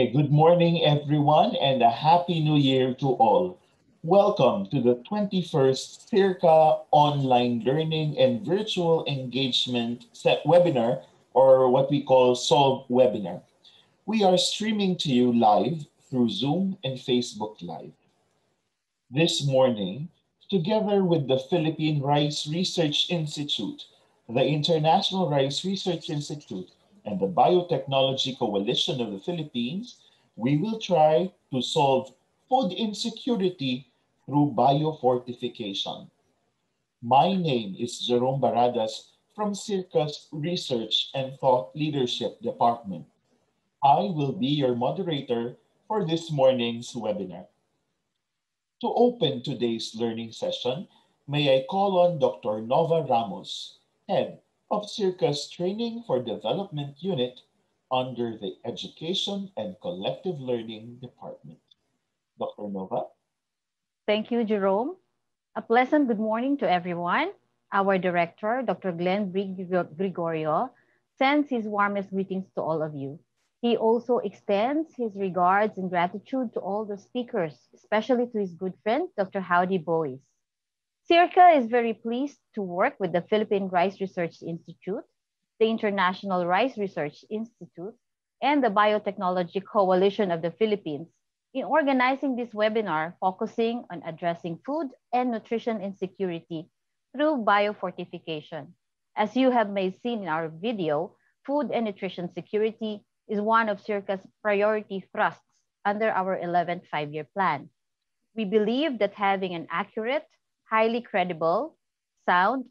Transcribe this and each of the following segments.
Okay, good morning everyone and a happy new year to all. Welcome to the 21st SEARCA Online Learning and Virtual Engagement set webinar or what we call SOLVE webinar. We are streaming to you live through Zoom and Facebook Live. This morning, together with the Philippine Rice Research Institute, the International Rice Research Institute, and the Biotechnology Coalition of the Philippines, we will try to solve food insecurity through biofortification. My name is Jerome Baradas from SEARCA's Research and Thought Leadership Department. I will be your moderator for this morning's webinar. To open today's learning session, may I call on Dr. Nova Ramos, Head of SEARCA's Training for Development Unit under the Education and Collective Learning Department. Dr. Nova? Thank you, Jerome. A pleasant good morning to everyone. Our director, Dr. Glenn Gregorio, sends his warmest greetings to all of you. He also extends his regards and gratitude to all the speakers, especially to his good friend, Dr. Howdy Bouis. SEARCA is very pleased to work with the Philippine Rice Research Institute, the International Rice Research Institute, and the Biotechnology Coalition of the Philippines in organizing this webinar focusing on addressing food and nutrition insecurity through biofortification. As you have may seen in our video, food and nutrition security is one of SEARCA's priority thrusts under our 11th five-year plan. We believe that having an accurate, highly credible, sound,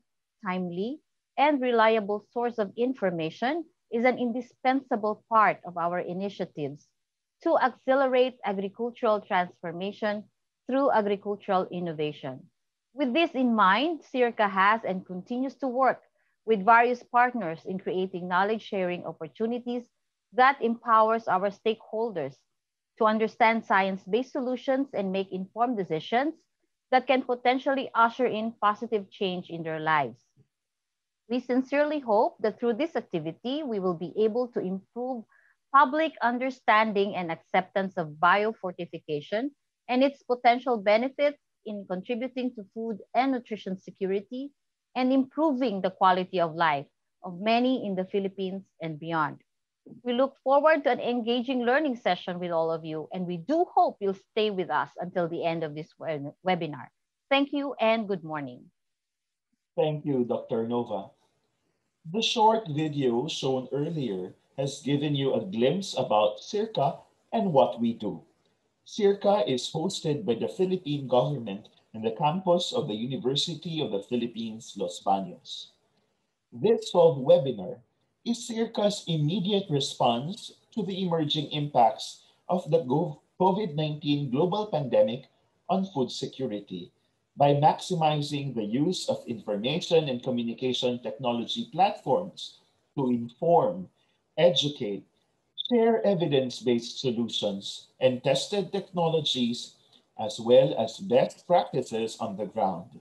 timely, and reliable source of information is an indispensable part of our initiatives to accelerate agricultural transformation through agricultural innovation. With this in mind, SEARCA has and continues to work with various partners in creating knowledge sharing opportunities that empowers our stakeholders to understand science-based solutions and make informed decisions that can potentially usher in positive change in their lives. We sincerely hope that through this activity, we will be able to improve public understanding and acceptance of biofortification and its potential benefits in contributing to food and nutrition security and improving the quality of life of many in the Philippines and beyond. We look forward to an engaging learning session with all of you, and we do hope you'll stay with us until the end of this webinar. Thank you and good morning. Thank you, Dr. Nova. The short video shown earlier has given you a glimpse about SEARCA and what we do. SEARCA is hosted by the Philippine government in the campus of the University of the Philippines, Los Baños. This SOLVE webinar is SEARCA's immediate response to the emerging impacts of the COVID-19 global pandemic on food security by maximizing the use of information and communication technology platforms to inform educate, share evidence-based solutions and tested technologies as well as best practices on the ground.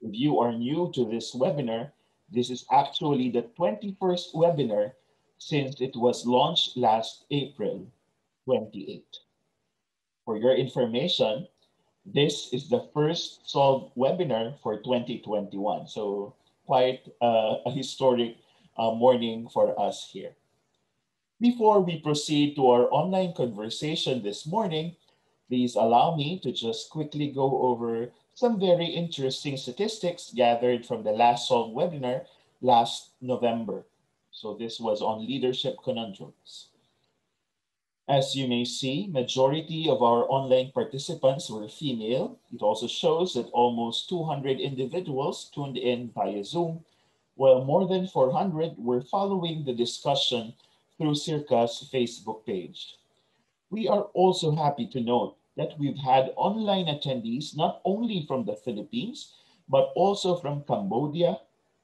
If you are new to this webinar, this is actually the 21st webinar since it was launched last April 28. For your information, this is the first SOLVE webinar for 2021. So quite uh, a historic uh, morning for us here. Before we proceed to our online conversation this morning, please allow me to just quickly go over some very interesting statistics gathered from the last SOLVE webinar last November. So this was on leadership conundrums. As you may see, majority of our online participants were female. It also shows that almost 200 individuals tuned in via Zoom, while more than 400 were following the discussion through SEARCA's Facebook page. We are also happy to note that we've had online attendees not only from the Philippines, but also from Cambodia,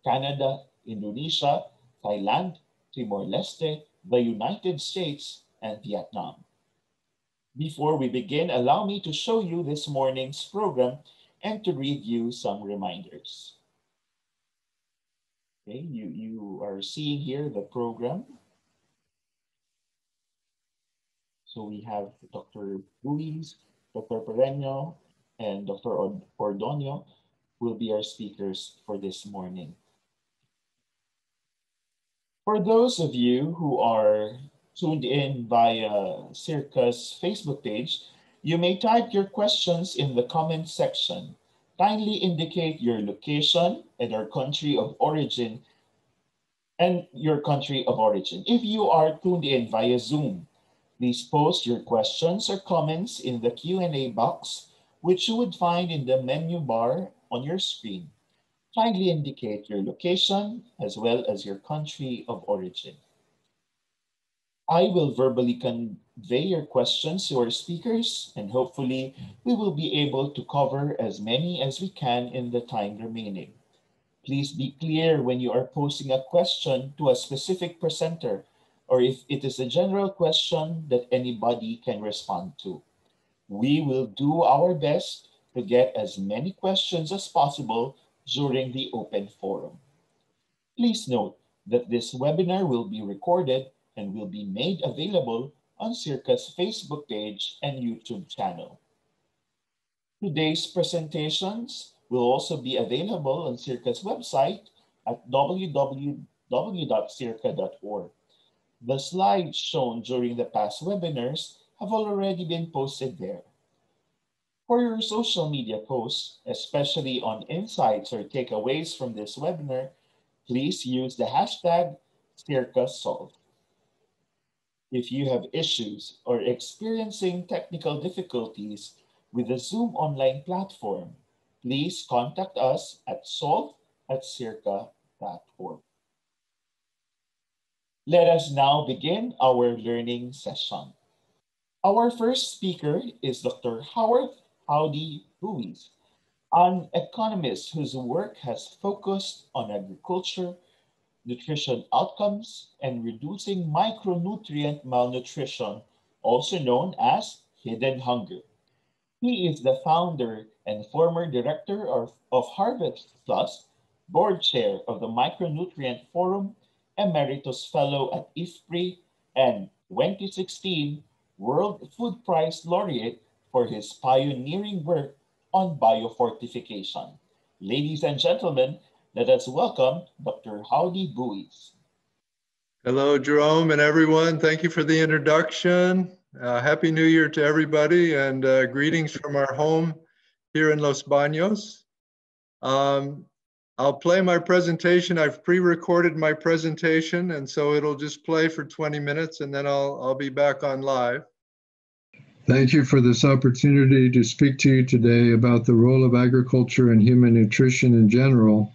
Canada, Indonesia, Thailand, Timor-Leste, the United States, and Vietnam. Before we begin, allow me to show you this morning's program and to read you some reminders. Okay, you, you are seeing here the program. So we have Dr. Bouis, Dr. Parreno, and Dr. Ordonio will be our speakers for this morning. For those of you who are tuned in via SEARCA's Facebook page, you may type your questions in the comment section. Kindly indicate your location and our country of origin and your country of origin. If you are tuned in via Zoom, please post your questions or comments in the Q&A box, which you would find in the menu bar on your screen. Kindly indicate your location as well as your country of origin. I will verbally convey your questions to our speakers, and hopefully we will be able to cover as many as we can in the time remaining. Please be clear when you are posing a question to a specific presenter or if it is a general question that anybody can respond to. We will do our best to get as many questions as possible during the open forum. Please note that this webinar will be recorded and will be made available on SEARCA's Facebook page and YouTube channel. Today's presentations will also be available on SEARCA's website at www.searca.org. The slides shown during the past webinars have already been posted there. For your social media posts, especially on insights or takeaways from this webinar, please use the hashtag SEARCASolve. If you have issues or experiencing technical difficulties with the Zoom online platform, please contact us at solve at searca.org. Let us now begin our learning session. Our first speaker is Dr. Howard Howdy Bouis, an economist whose work has focused on agriculture nutrition outcomes, and reducing micronutrient malnutrition, also known as hidden hunger. He is the founder and former director of, of Harvest Plus, board chair of the Micronutrient Forum, emeritus fellow at IFPRI, and 2016 World Food Prize laureate for his pioneering work on biofortification. Ladies and gentlemen, let us welcome Dr. Howdy Bouis. Hello, Jerome and everyone. Thank you for the introduction. Uh, Happy New Year to everybody and uh, greetings from our home here in Los Baños. Um, I'll play my presentation. I've pre-recorded my presentation and so it'll just play for 20 minutes and then I'll, I'll be back on live. Thank you for this opportunity to speak to you today about the role of agriculture and human nutrition in general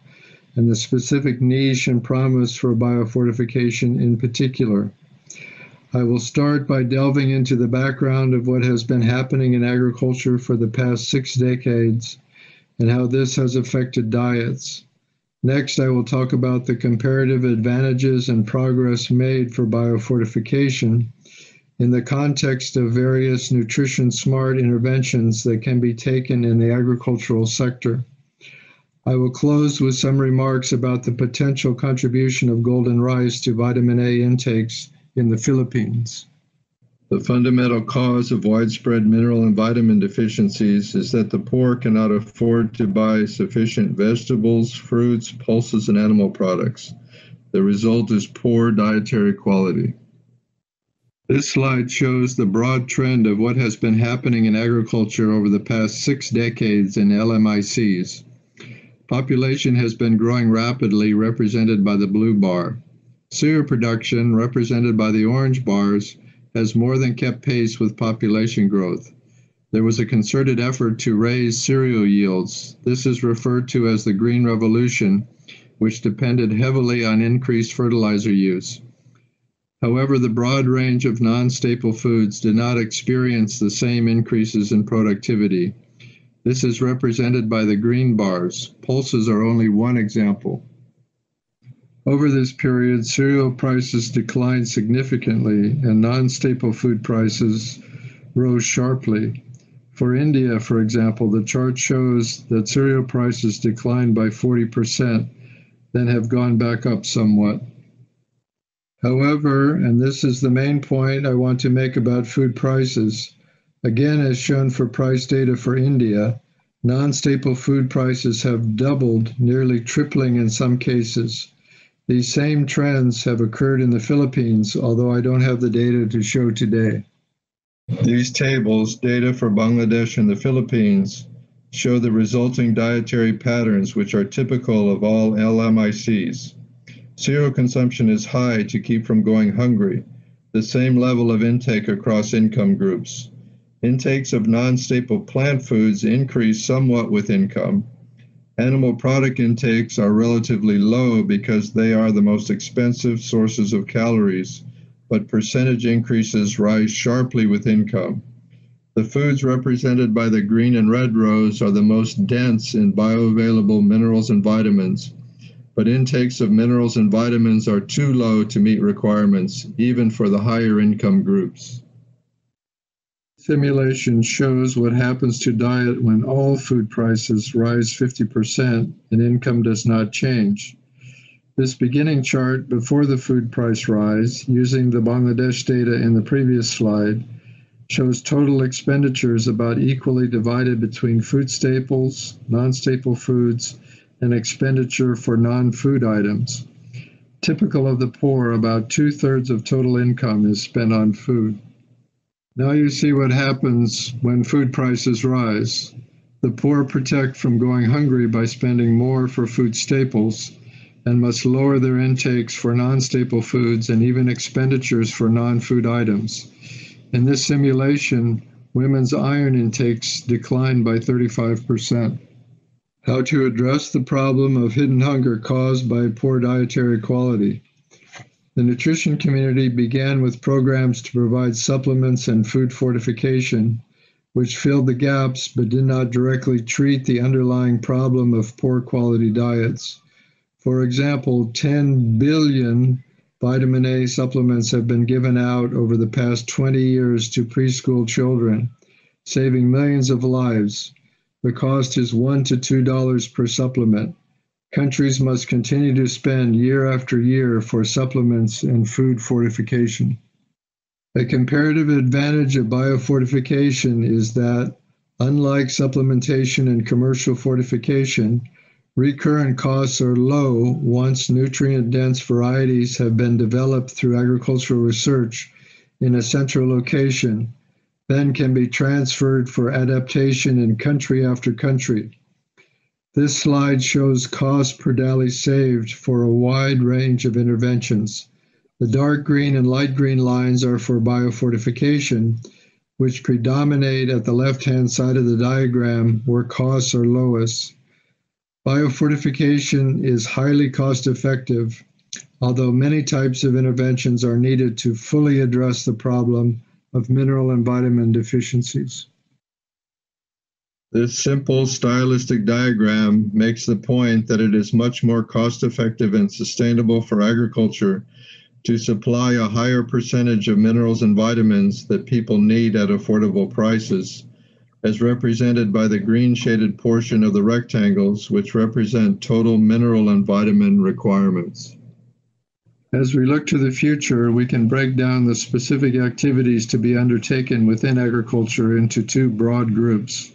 and the specific niche and promise for biofortification in particular. I will start by delving into the background of what has been happening in agriculture for the past six decades and how this has affected diets. Next, I will talk about the comparative advantages and progress made for biofortification in the context of various nutrition smart interventions that can be taken in the agricultural sector. I will close with some remarks about the potential contribution of golden rice to vitamin A intakes in the Philippines. The fundamental cause of widespread mineral and vitamin deficiencies is that the poor cannot afford to buy sufficient vegetables, fruits, pulses, and animal products. The result is poor dietary quality. This slide shows the broad trend of what has been happening in agriculture over the past six decades in LMICs. Population has been growing rapidly, represented by the blue bar. Cereal production, represented by the orange bars, has more than kept pace with population growth. There was a concerted effort to raise cereal yields. This is referred to as the Green Revolution, which depended heavily on increased fertilizer use. However, the broad range of non staple foods did not experience the same increases in productivity. This is represented by the green bars. Pulses are only one example. Over this period, cereal prices declined significantly and non-staple food prices rose sharply. For India, for example, the chart shows that cereal prices declined by 40%, then have gone back up somewhat. However, and this is the main point I want to make about food prices, again, as shown for price data for India, non staple food prices have doubled, nearly tripling in some cases. These same trends have occurred in the Philippines, although I don't have the data to show today. These tables, data for Bangladesh and the Philippines, show the resulting dietary patterns which are typical of all LMICs. Cereal consumption is high to keep from going hungry, the same level of intake across income groups. Intakes of non staple plant foods increase somewhat with income. Animal product intakes are relatively low because they are the most expensive sources of calories, but percentage increases rise sharply with income. The foods represented by the green and red rows are the most dense in bioavailable minerals and vitamins but intakes of minerals and vitamins are too low to meet requirements, even for the higher income groups. Simulation shows what happens to diet when all food prices rise 50% and income does not change. This beginning chart before the food price rise, using the Bangladesh data in the previous slide, shows total expenditures about equally divided between food staples, non staple foods, and expenditure for non food items. Typical of the poor, about two thirds of total income is spent on food. Now you see what happens when food prices rise. The poor protect from going hungry by spending more for food staples and must lower their intakes for non staple foods and even expenditures for non food items. In this simulation, women's iron intakes decline by 35% how to address the problem of hidden hunger caused by poor dietary quality. The nutrition community began with programs to provide supplements and food fortification, which filled the gaps but did not directly treat the underlying problem of poor quality diets. For example, 10 billion vitamin A supplements have been given out over the past 20 years to preschool children, saving millions of lives. The cost is one to two dollars per supplement. Countries must continue to spend year after year for supplements and food fortification. A comparative advantage of biofortification is that, unlike supplementation and commercial fortification, recurrent costs are low once nutrient dense varieties have been developed through agricultural research in a central location then can be transferred for adaptation in country after country. This slide shows cost per DALY saved for a wide range of interventions. The dark green and light green lines are for biofortification, which predominate at the left-hand side of the diagram where costs are lowest. Biofortification is highly cost effective, although many types of interventions are needed to fully address the problem of mineral and vitamin deficiencies. This simple stylistic diagram makes the point that it is much more cost effective and sustainable for agriculture to supply a higher percentage of minerals and vitamins that people need at affordable prices, as represented by the green shaded portion of the rectangles, which represent total mineral and vitamin requirements. As we look to the future, we can break down the specific activities to be undertaken within agriculture into two broad groups.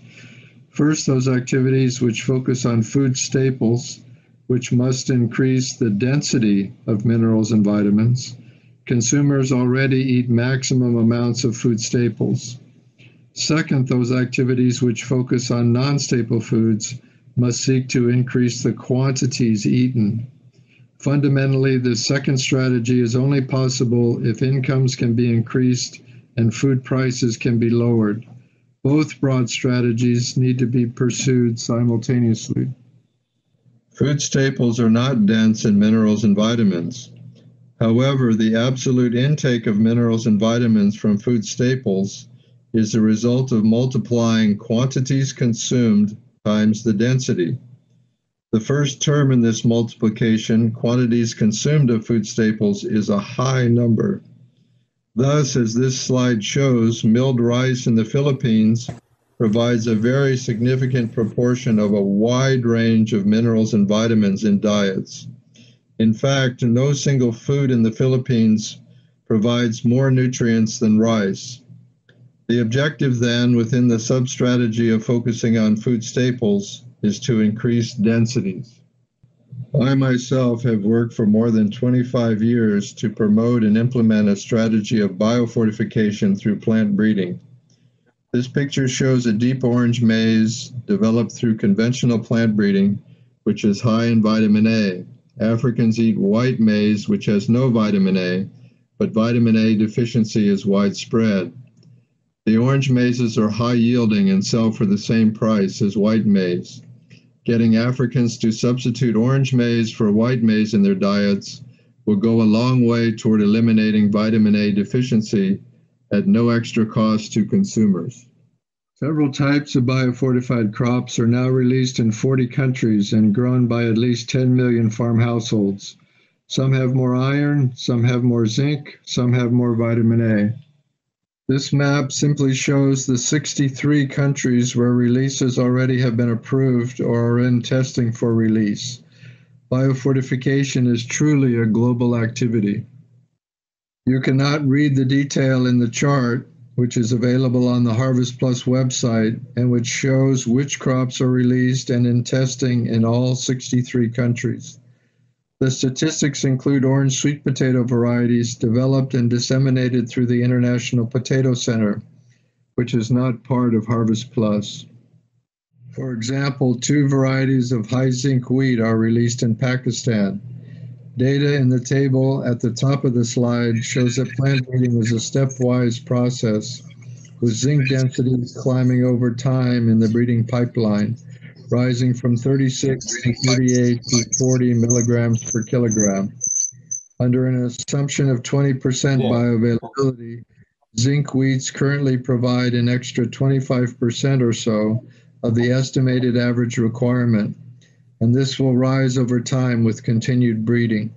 First, those activities which focus on food staples, which must increase the density of minerals and vitamins. Consumers already eat maximum amounts of food staples. Second, those activities which focus on non staple foods must seek to increase the quantities eaten. Fundamentally, the second strategy is only possible if incomes can be increased and food prices can be lowered. Both broad strategies need to be pursued simultaneously. Food staples are not dense in minerals and vitamins. However, the absolute intake of minerals and vitamins from food staples is the result of multiplying quantities consumed times the density. The first term in this multiplication, quantities consumed of food staples, is a high number. Thus, as this slide shows, milled rice in the Philippines provides a very significant proportion of a wide range of minerals and vitamins in diets. In fact, no single food in the Philippines provides more nutrients than rice. The objective then within the sub-strategy of focusing on food staples is to increase densities. I myself have worked for more than 25 years to promote and implement a strategy of biofortification through plant breeding. This picture shows a deep orange maize developed through conventional plant breeding, which is high in vitamin A. Africans eat white maize, which has no vitamin A, but vitamin A deficiency is widespread. The orange mazes are high yielding and sell for the same price as white maize. Getting Africans to substitute orange maize for white maize in their diets will go a long way toward eliminating vitamin A deficiency at no extra cost to consumers. Several types of biofortified crops are now released in 40 countries and grown by at least 10 million farm households. Some have more iron, some have more zinc, some have more vitamin A. This map simply shows the 63 countries where releases already have been approved or are in testing for release. Biofortification is truly a global activity. You cannot read the detail in the chart, which is available on the Harvest Plus website and which shows which crops are released and in testing in all 63 countries. The statistics include orange sweet potato varieties developed and disseminated through the International Potato Center, which is not part of Harvest Plus. For example, two varieties of high zinc wheat are released in Pakistan. Data in the table at the top of the slide shows that plant breeding is a stepwise process, with zinc densities climbing over time in the breeding pipeline rising from 36 to 38 to 40 milligrams per kilogram. Under an assumption of 20% Yeah. bioavailability, zinc wheats currently provide an extra 25% or so of the estimated average requirement, and this will rise over time with continued breeding.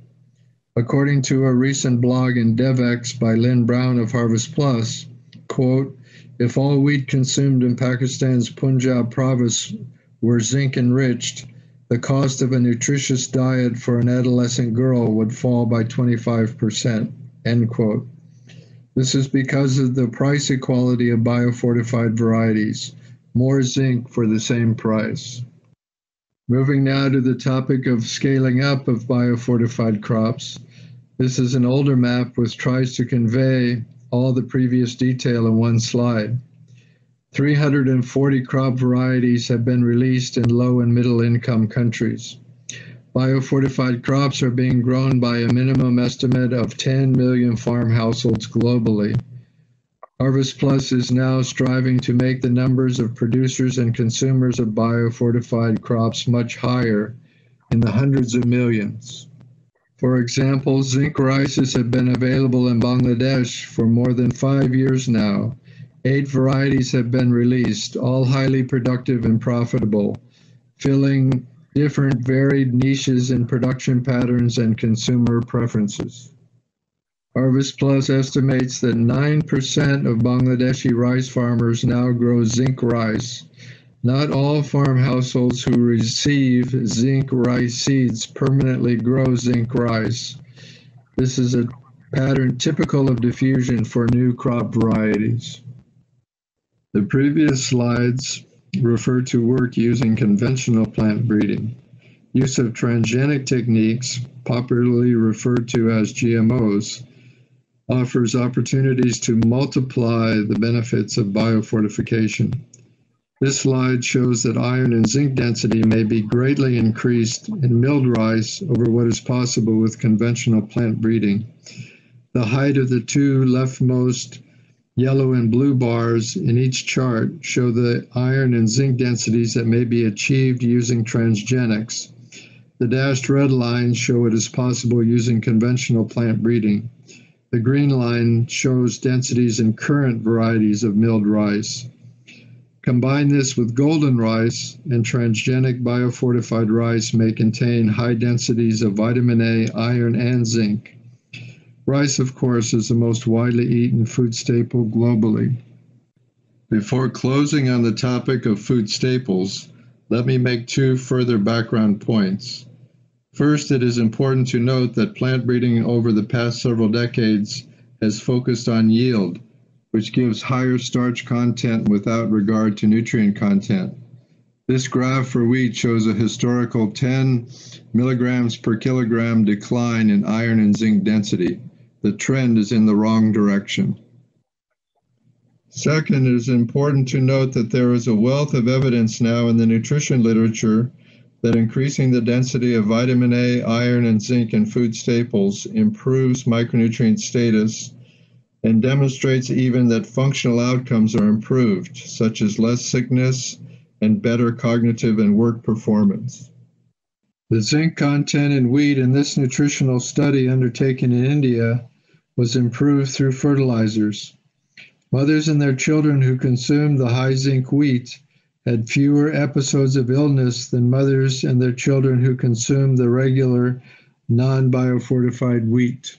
According to a recent blog in Devex by Lynn Brown of Harvest Plus, quote, if all wheat consumed in Pakistan's Punjab province were zinc enriched, the cost of a nutritious diet for an adolescent girl would fall by 25%. End quote. This is because of the price equality of biofortified varieties. More zinc for the same price. Moving now to the topic of scaling up of biofortified crops. This is an older map which tries to convey all the previous detail in one slide. 340 crop varieties have been released in low and middle income countries. Biofortified crops are being grown by a minimum estimate of 10 million farm households globally. Harvest Plus is now striving to make the numbers of producers and consumers of biofortified crops much higher, in the hundreds of millions. For example, zinc rices have been available in Bangladesh for more than five years now. Eight varieties have been released, all highly productive and profitable, filling different varied niches in production patterns and consumer preferences. Harvest Plus estimates that 9% of Bangladeshi rice farmers now grow zinc rice. Not all farm households who receive zinc rice seeds permanently grow zinc rice. This is a pattern typical of diffusion for new crop varieties. The previous slides refer to work using conventional plant breeding. Use of transgenic techniques, popularly referred to as GMOs, offers opportunities to multiply the benefits of biofortification. This slide shows that iron and zinc density may be greatly increased in milled rice over what is possible with conventional plant breeding. The height of the two leftmost yellow and blue bars in each chart show the iron and zinc densities that may be achieved using transgenics. The dashed red lines show it is possible using conventional plant breeding. The green line shows densities in current varieties of milled rice. Combine this with golden rice, and transgenic biofortified rice may contain high densities of vitamin A, iron, and zinc. Rice, of course, is the most widely eaten food staple globally. Before closing on the topic of food staples, let me make two further background points. First, it is important to note that plant breeding over the past several decades has focused on yield, which gives higher starch content without regard to nutrient content. This graph for wheat shows a historical 10 milligrams per kilogram decline in iron and zinc density. The trend is in the wrong direction. Second, it is important to note that there is a wealth of evidence now in the nutrition literature that increasing the density of vitamin A, iron, and zinc in food staples improves micronutrient status and demonstrates even that functional outcomes are improved, such as less sickness and better cognitive and work performance. The zinc content in wheat in this nutritional study undertaken in India was improved through fertilizers. Mothers and their children who consumed the high zinc wheat had fewer episodes of illness than mothers and their children who consumed the regular non biofortified wheat.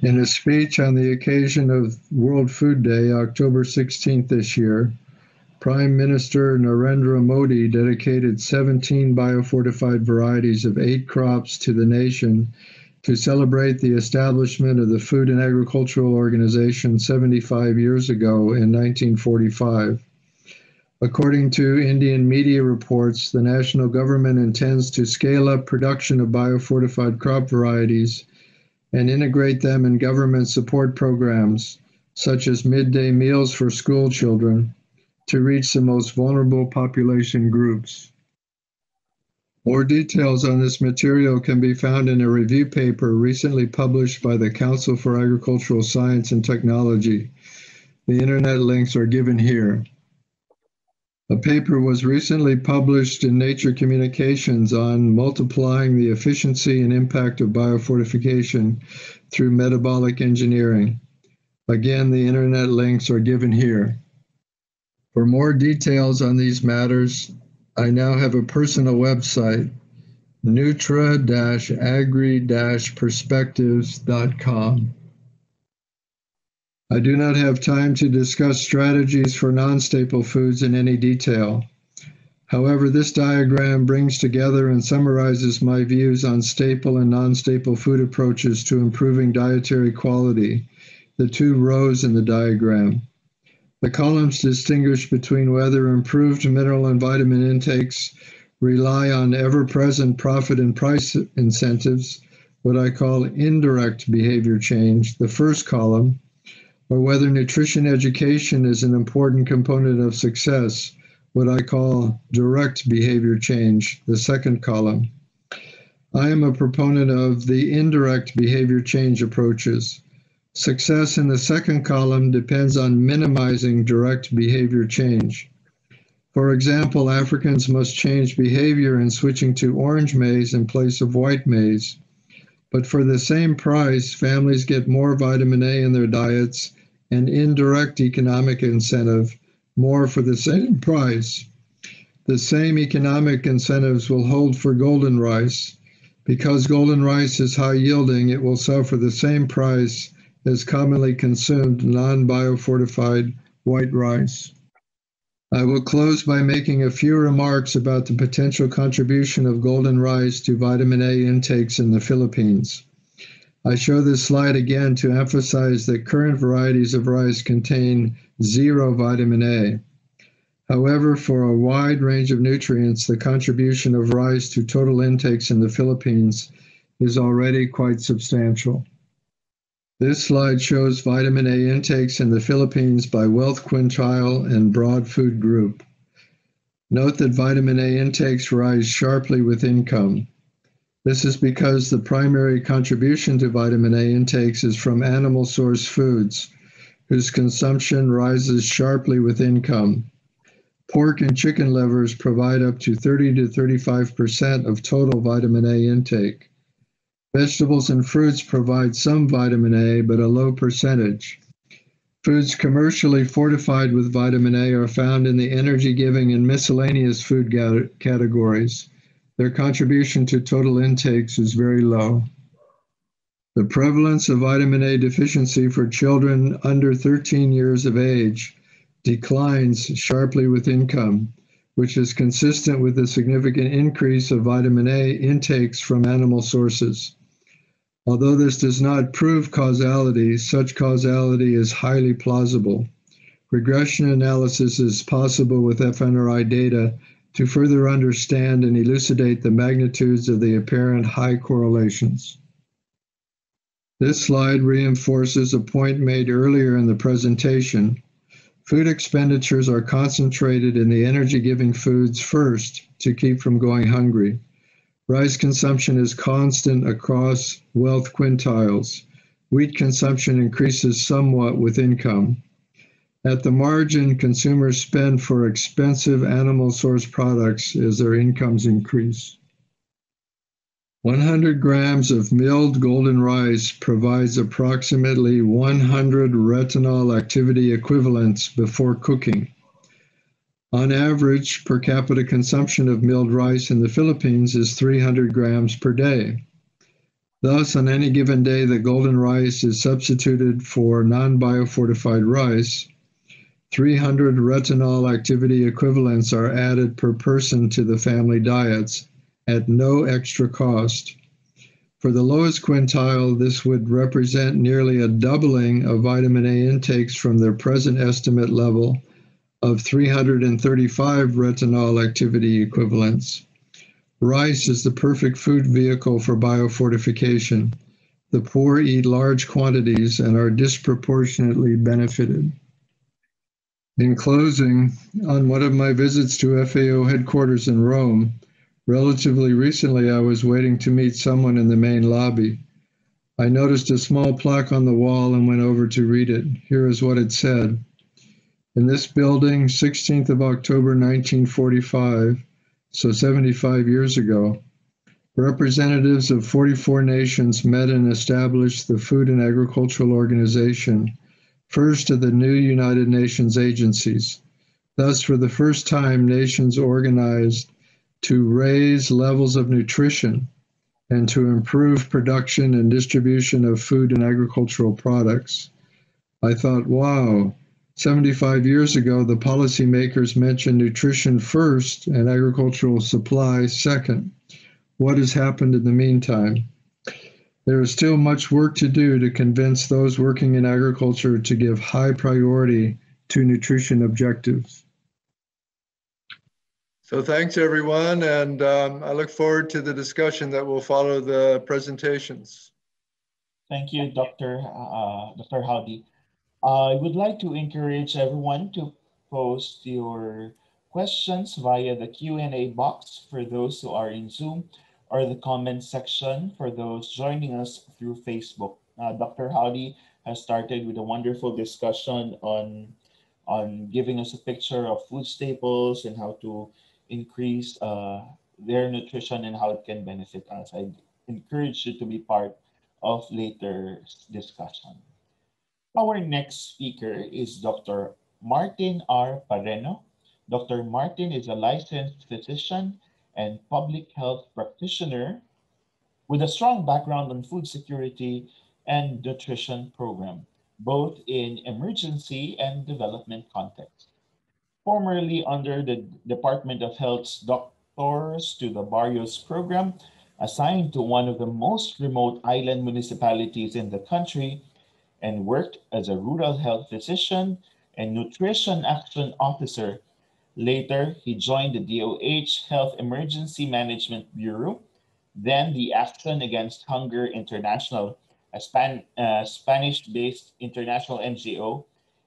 In a speech on the occasion of World Food Day, October 16th this year, Prime Minister Narendra Modi dedicated 17 biofortified varieties of eight crops to the nation to celebrate the establishment of the Food and Agricultural Organization 75 years ago in 1945. According to Indian media reports, the national government intends to scale up production of biofortified crop varieties and integrate them in government support programs, such as midday meals for school children, to reach the most vulnerable population groups. More details on this material can be found in a review paper recently published by the Council for Agricultural Science and Technology. The internet links are given here. A paper was recently published in Nature Communications on multiplying the efficiency and impact of biofortification through metabolic engineering. Again, the internet links are given here. For more details on these matters, I now have a personal website, nutra-agri-perspectives.com. I do not have time to discuss strategies for non-staple foods in any detail. However, this diagram brings together and summarizes my views on staple and non-staple food approaches to improving dietary quality, the two rows in the diagram. The columns distinguish between whether improved mineral and vitamin intakes rely on ever present profit and price incentives, what I call indirect behavior change, the first column, or whether nutrition education is an important component of success, what I call direct behavior change, the second column. I am a proponent of the indirect behavior change approaches. Success in the second column depends on minimizing direct behavior change. For example, Africans must change behavior in switching to orange maize in place of white maize. But for the same price, families get more vitamin A in their diets and indirect economic incentive, more for the same price. The same economic incentives will hold for golden rice. Because golden rice is high yielding, it will sell for the same price as commonly consumed non biofortified white rice. I will close by making a few remarks about the potential contribution of golden rice to vitamin A intakes in the Philippines. I show this slide again to emphasize that current varieties of rice contain zero vitamin A. However, for a wide range of nutrients, the contribution of rice to total intakes in the Philippines is already quite substantial. This slide shows vitamin A intakes in the Philippines by wealth quintile and broad food group. Note that vitamin A intakes rise sharply with income. This is because the primary contribution to vitamin A intakes is from animal source foods, whose consumption rises sharply with income. Pork and chicken livers provide up to 30 to 35% of total vitamin A intake. Vegetables and fruits provide some vitamin A, but a low percentage. Foods commercially fortified with vitamin A are found in the energy giving and miscellaneous food categories. Their contribution to total intakes is very low. The prevalence of vitamin A deficiency for children under 13 years of age declines sharply with income, which is consistent with the significant increase of vitamin A intakes from animal sources. Although this does not prove causality, such causality is highly plausible. Regression analysis is possible with FNRI data to further understand and elucidate the magnitudes of the apparent high correlations. This slide reinforces a point made earlier in the presentation. Food expenditures are concentrated in the energy-giving foods first to keep from going hungry. Rice consumption is constant across wealth quintiles. Wheat consumption increases somewhat with income. At the margin, consumers spend for expensive animal source products as their incomes increase. 100 grams of milled golden rice provides approximately 100 retinol activity equivalents before cooking. On average, per capita consumption of milled rice in the Philippines is 300 grams per day. Thus, on any given day the golden rice is substituted for non biofortified rice, 300 retinol activity equivalents are added per person to the family diets at no extra cost. For the lowest quintile, this would represent nearly a doubling of vitamin A intakes from their present estimate level of 335 retinol activity equivalents. Rice is the perfect food vehicle for biofortification. The poor eat large quantities and are disproportionately benefited. In closing, on one of my visits to FAO headquarters in Rome, relatively recently I was waiting to meet someone in the main lobby. I noticed a small plaque on the wall and went over to read it. Here is what it said In this building, 16th of October 1945, so 75 years ago, representatives of 44 nations met and established the Food and Agricultural Organization first of the new United Nations agencies. Thus, for the first time, nations organized to raise levels of nutrition and to improve production and distribution of food and agricultural products. I thought, wow, 75 years ago, the policymakers mentioned nutrition first and agricultural supply second. What has happened in the meantime? There is still much work to do to convince those working in agriculture to give high priority to nutrition objectives. So thanks everyone, and um, I look forward to the discussion that will follow the presentations. Thank you, Dr. Uh, Dr. Howdy. I would like to encourage everyone to post your questions via the Q&A box for those who are in Zoom or the comment section for those joining us through Facebook. Uh, Dr. Howdy has started with a wonderful discussion on, on giving us a picture of food staples and how to increase uh, their nutrition and how it can benefit us. I encourage you to be part of later discussion. Our next speaker is Dr. Martin R. Parreno. Dr. Martin is a licensed physician and public health practitioner with a strong background on food security and nutrition program, both in emergency and development context. Formerly under the Department of Health's Doctors to the Barrios program, assigned to one of the most remote island municipalities in the country, and worked as a rural health physician and nutrition action officer Later, he joined the DOH Health Emergency Management Bureau, then the Action Against Hunger International, a Span uh, Spanish-based international NGO,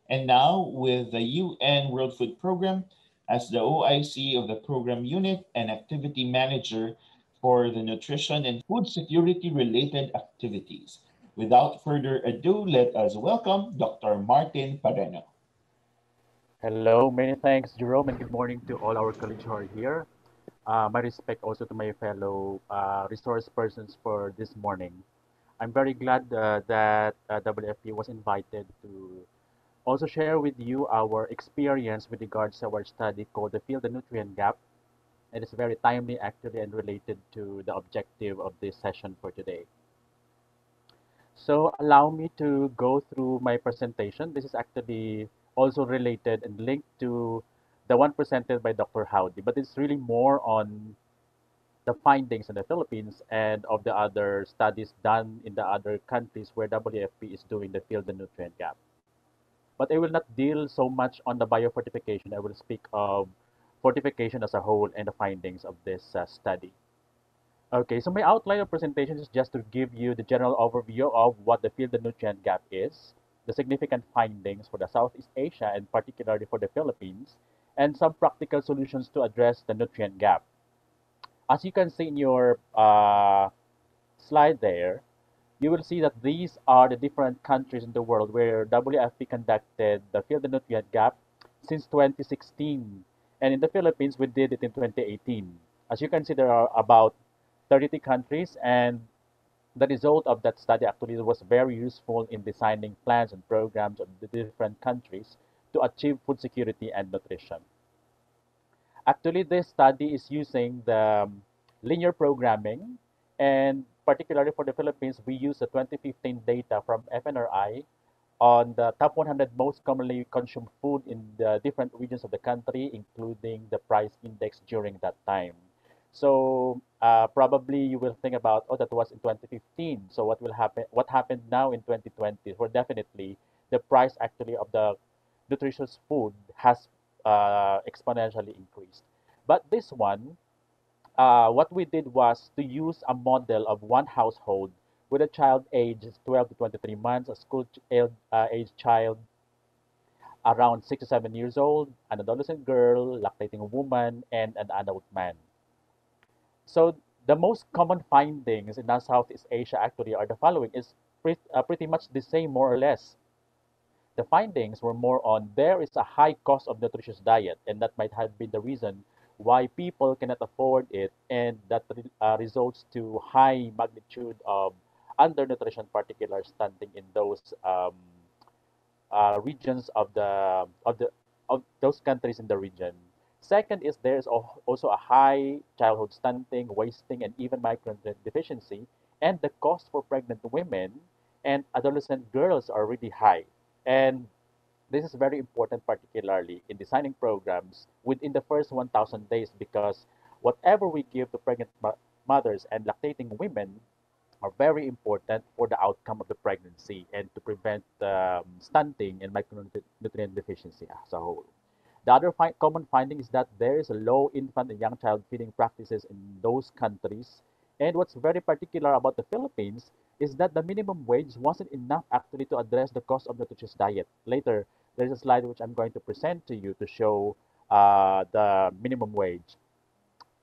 and now with the UN World Food Program as the OIC of the program unit and activity manager for the nutrition and food security related activities. Without further ado, let us welcome Dr. Martin Parreno. Hello, many thanks, Jerome, and good morning to all our colleagues who are here. Uh, my respect also to my fellow uh, resource persons for this morning. I'm very glad uh, that uh, WFP was invited to also share with you our experience with regards to our study called the Fill the Nutrient Gap. It's very timely, actually, and related to the objective of this session for today. So allow me to go through my presentation. This is actually also related and linked to the one presented by Dr. Howdy, but it's really more on the findings in the Philippines and of the other studies done in the other countries where WFP is doing the Fill and nutrient gap. But I will not deal so much on the biofortification. I will speak of fortification as a whole and the findings of this uh, study. Okay, so my outline of presentation is just to give you the general overview of what the Fill and nutrient gap is, the significant findings for the Southeast Asia and particularly for the Philippines, and some practical solutions to address the nutrient gap. As you can see in your uh, slide there, you will see that these are the different countries in the world where WFP conducted the Fill and nutrient gap since 2016. And in the Philippines, we did it in 2018. As you can see, there are about 33 countries, and the result of that study actually was very useful in designing plans and programs of the different countries to achieve food security and nutrition. Actually, this study is using the um, linear programming, and particularly for the Philippines, we use the 2015 data from FNRI on the top 100 most commonly consumed food in the different regions of the country, including the price index during that time. So uh, probably you will think about, oh, that was in 2015. So what will happen? What happened now in 2020? Well, definitely the price actually of the nutritious food has uh, exponentially increased. But this one, uh, what we did was to use a model of one household with a child aged 12 to 23 months, a school uh, age child around 6 to 7 years old, an adolescent girl, lactating woman, and an adult man. So the most common findings in Southeast Asia actually are the following is pretty, uh, pretty much the same more or less. The findings were more on there is a high cost of nutritious diet and that might have been the reason why people cannot afford it and that uh, results to high magnitude of undernutrition, particular standing in those um, uh, regions of the of the of those countries in the region Second is there's also a high childhood stunting, wasting, and even micronutrient deficiency. And the cost for pregnant women and adolescent girls are really high. And this is very important, particularly in designing programs within the first 1,000 days, because whatever we give to pregnant mothers and lactating women are very important for the outcome of the pregnancy and to prevent um, stunting and micronutrient deficiency as a whole. The other fi common finding is that there is a low infant and young child feeding practices in those countries. And what's very particular about the Philippines is that the minimum wage wasn't enough actually to address the cost of nutritious diet. Later, there's a slide which I'm going to present to you to show uh, the minimum wage.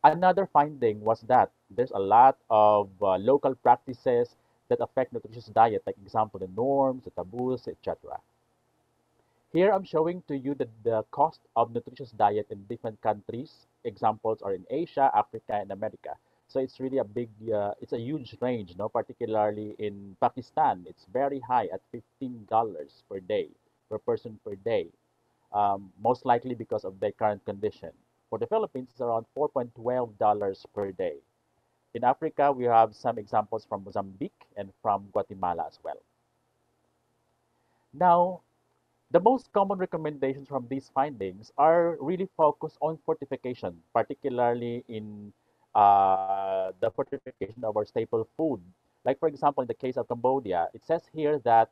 Another finding was that there's a lot of uh, local practices that affect nutritious diet, like example, the norms, the taboos, etc. Here I'm showing to you the, the cost of nutritious diet in different countries. Examples are in Asia, Africa, and America. So it's really a big, uh, it's a huge range, no? particularly in Pakistan. It's very high at $15 per day, per person per day, um, most likely because of their current condition. For the Philippines, it's around $4.12 per day. In Africa, we have some examples from Mozambique and from Guatemala as well. Now, the most common recommendations from these findings are really focused on fortification, particularly in uh, the fortification of our staple food. Like, for example, in the case of Cambodia, it says here that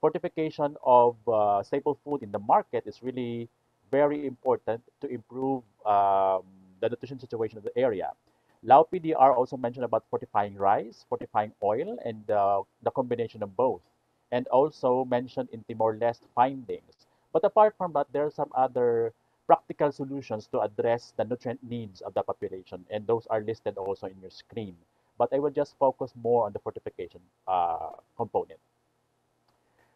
fortification of uh, staple food in the market is really very important to improve um, the nutrition situation of the area. Lao PDR also mentioned about fortifying rice, fortifying oil, and uh, the combination of both and also mentioned in Timor-Leste findings. But apart from that, there are some other practical solutions to address the nutrient needs of the population, and those are listed also in your screen. But I will just focus more on the fortification uh, component.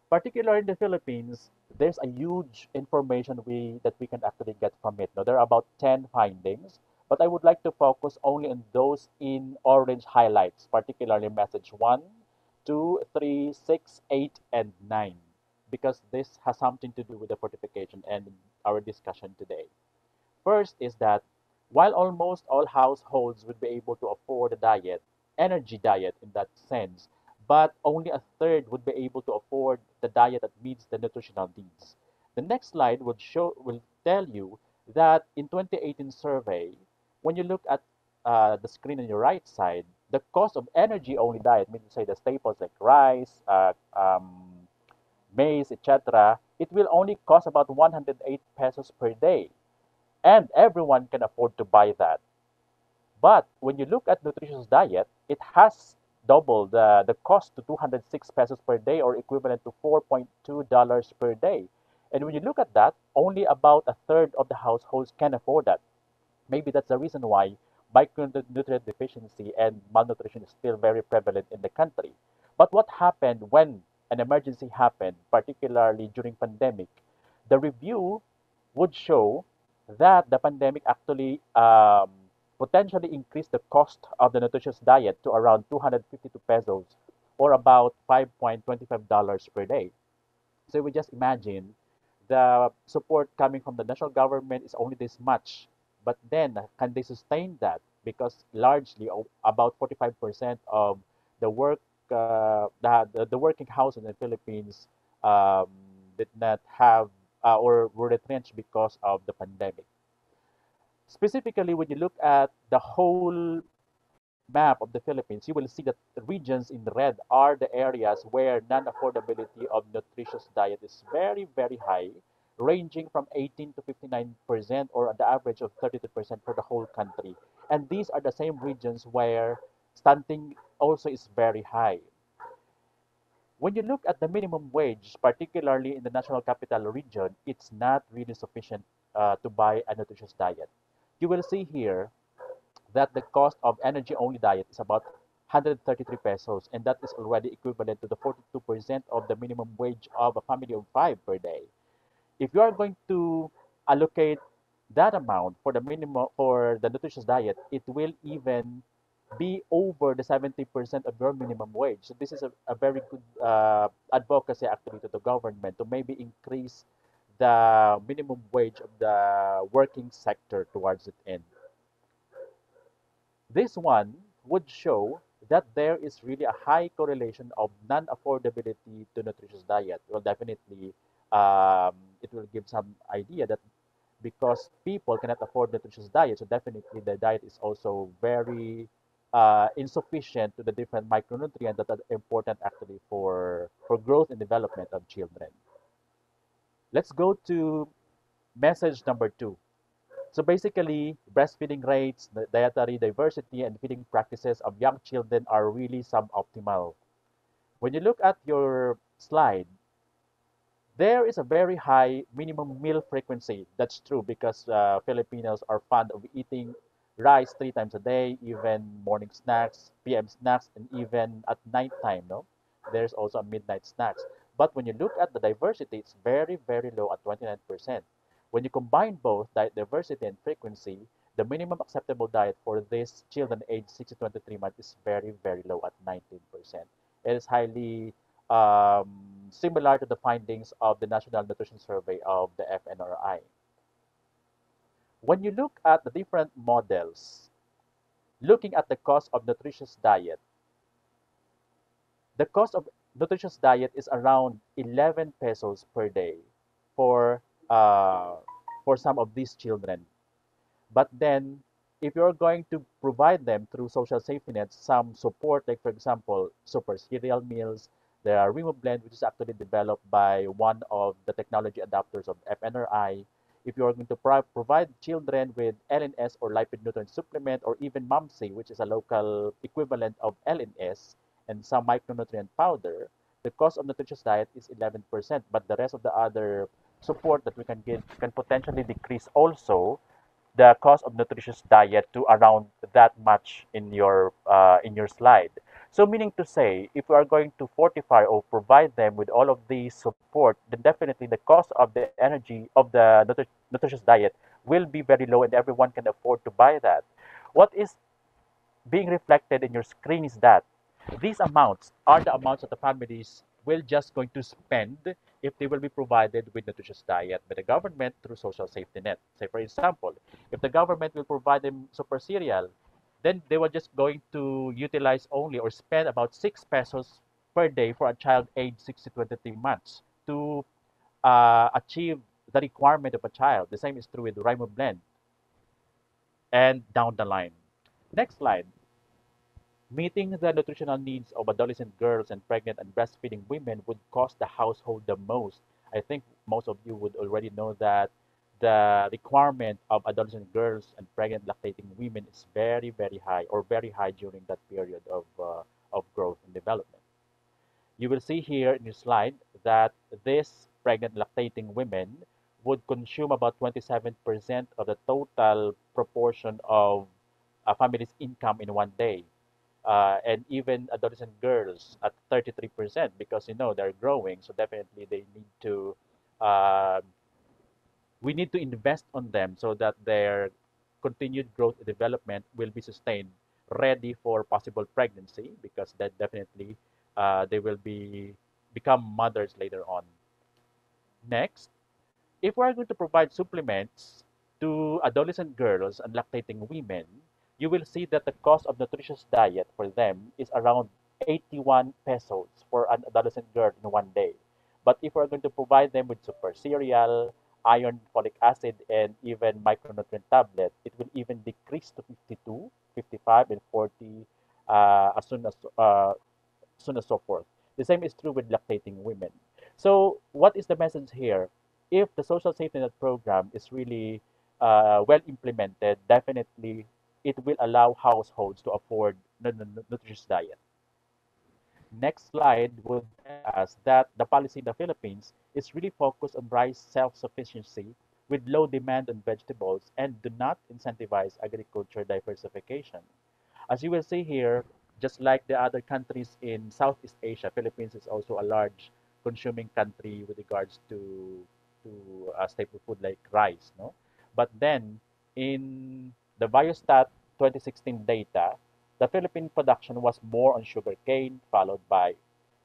Particularly in the Philippines, there's a huge information we that we can actually get from it. Now, there are about 10 findings, but I would like to focus only on those in orange highlights, particularly message 1, 2, 3, 6, 8, and 9 because this has something to do with the fortification and our discussion today. First is that while almost all households would be able to afford a diet, energy diet in that sense, but only a third would be able to afford the diet that meets the nutritional needs. The next slide will show will tell you that in 2018 survey, when you look at uh, the screen on your right side, the cost of energy-only diet, meaning say the staples like rice, uh, um, maize, etc., it will only cost about 108 pesos per day. And everyone can afford to buy that. But when you look at nutritious diet, it has doubled the, the cost to 206 pesos per day or equivalent to $4.2 per day. And when you look at that, only about a third of the households can afford that. Maybe that's the reason why micronutrient deficiency and malnutrition is still very prevalent in the country. But what happened when an emergency happened, particularly during pandemic? The review would show that the pandemic actually um, potentially increased the cost of the nutritious diet to around 252 pesos or about $5.25 per day. So we just imagine the support coming from the national government is only this much. But then, can they sustain that? Because largely, about 45% of the work, uh, the, the working house in the Philippines um, did not have uh, or were retrenched because of the pandemic. Specifically, when you look at the whole map of the Philippines, you will see that regions in red are the areas where non-affordability of nutritious diet is very, very high, ranging from 18 to 59% or the average of 32% for the whole country. And these are the same regions where stunting also is very high. When you look at the minimum wage, particularly in the National Capital Region, it's not really sufficient uh, to buy a nutritious diet. You will see here that the cost of energy-only diet is about 133 pesos, and that is already equivalent to the 42% of the minimum wage of a family of five per day. If you are going to allocate that amount for the minimum for the nutritious diet, it will even be over the 70% of your minimum wage. So this is a, a very good uh, advocacy actually to the government to maybe increase the minimum wage of the working sector towards its end. This one would show that there is really a high correlation of non-affordability to nutritious diet. Well, definitely, um, it will give some idea that because people cannot afford nutritious diet, so definitely the diet is also very uh, insufficient to the different micronutrients that are important actually for, for growth and development of children. Let's go to message number two. So basically, breastfeeding rates, dietary diversity, and feeding practices of young children are really suboptimal. When you look at your slide, there is a very high minimum meal frequency. That's true because uh, Filipinos are fond of eating rice three times a day, even morning snacks, PM snacks, and even at night time. No, there's also a midnight snacks. But when you look at the diversity, it's very, very low at 29%. When you combine both diet diversity and frequency, the minimum acceptable diet for these children aged 6 to 23 months is very, very low at 19%. It is highly um, similar to the findings of the National Nutrition Survey of the FNRI. When you look at the different models, looking at the cost of nutritious diet, the cost of nutritious diet is around 11 pesos per day for uh, for some of these children. But then, if you're going to provide them through social safety nets some support, like for example, super cereal meals, there are Remo Blend, which is actually developed by one of the technology adapters of FNRI. If you are going to pro provide children with LNS or lipid nutrient supplement, or even MAMSI, which is a local equivalent of LNS, and some micronutrient powder, the cost of nutritious diet is 11%, but the rest of the other support that we can get can potentially decrease also the cost of nutritious diet to around that much in your uh, in your slide. So meaning to say, if we are going to fortify or provide them with all of these support, then definitely the cost of the energy of the nutri nutritious diet will be very low and everyone can afford to buy that. What is being reflected in your screen is that these amounts are the amounts that the families will just going to spend if they will be provided with nutritious diet by the government through social safety net. Say for example, if the government will provide them super cereal, then they were just going to utilize only or spend about 6 pesos per day for a child aged 6 to 23 months to uh, achieve the requirement of a child. The same is true with Raimo Blend and down the line. Next slide. Meeting the nutritional needs of adolescent girls and pregnant and breastfeeding women would cost the household the most. I think most of you would already know that the requirement of adolescent girls and pregnant lactating women is very, very high or very high during that period of, uh, of growth and development. You will see here in your slide that these pregnant lactating women would consume about 27% of the total proportion of a family's income in one day. Uh, and even adolescent girls at 33% because you know they're growing so definitely they need to uh, we need to invest on them so that their continued growth and development will be sustained ready for possible pregnancy because that definitely uh, they will be become mothers later on next if we're going to provide supplements to adolescent girls and lactating women you will see that the cost of nutritious diet for them is around 81 pesos for an adolescent girl in one day. But if we're going to provide them with super cereal, iron, folic acid, and even micronutrient tablet, it will even decrease to 52, 55, and 40 uh, as soon as uh, soon as so forth. The same is true with lactating women. So, what is the message here? If the social safety net program is really uh, well implemented, definitely it will allow households to afford nutritious diet. Next slide would us that the policy in the Philippines is really focused on rice self-sufficiency with low demand on vegetables and do not incentivize agriculture diversification. As you will see here, just like the other countries in Southeast Asia, Philippines is also a large consuming country with regards to to a staple food like rice, no? But then in the FAOSTAT 2016 data, the Philippine production was more on sugarcane, followed by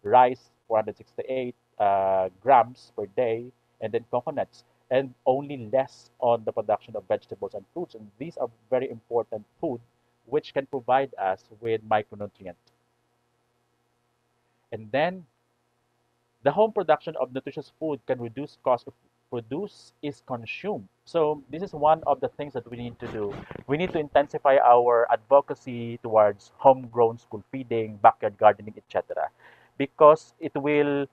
rice, 468 uh, grams per day, and then coconuts, and only less on the production of vegetables and fruits. And these are very important food which can provide us with micronutrients. And then the home production of nutritious food can reduce cost of produce is consumed. So this is one of the things that we need to do. We need to intensify our advocacy towards homegrown school feeding, backyard gardening, etc. Because it will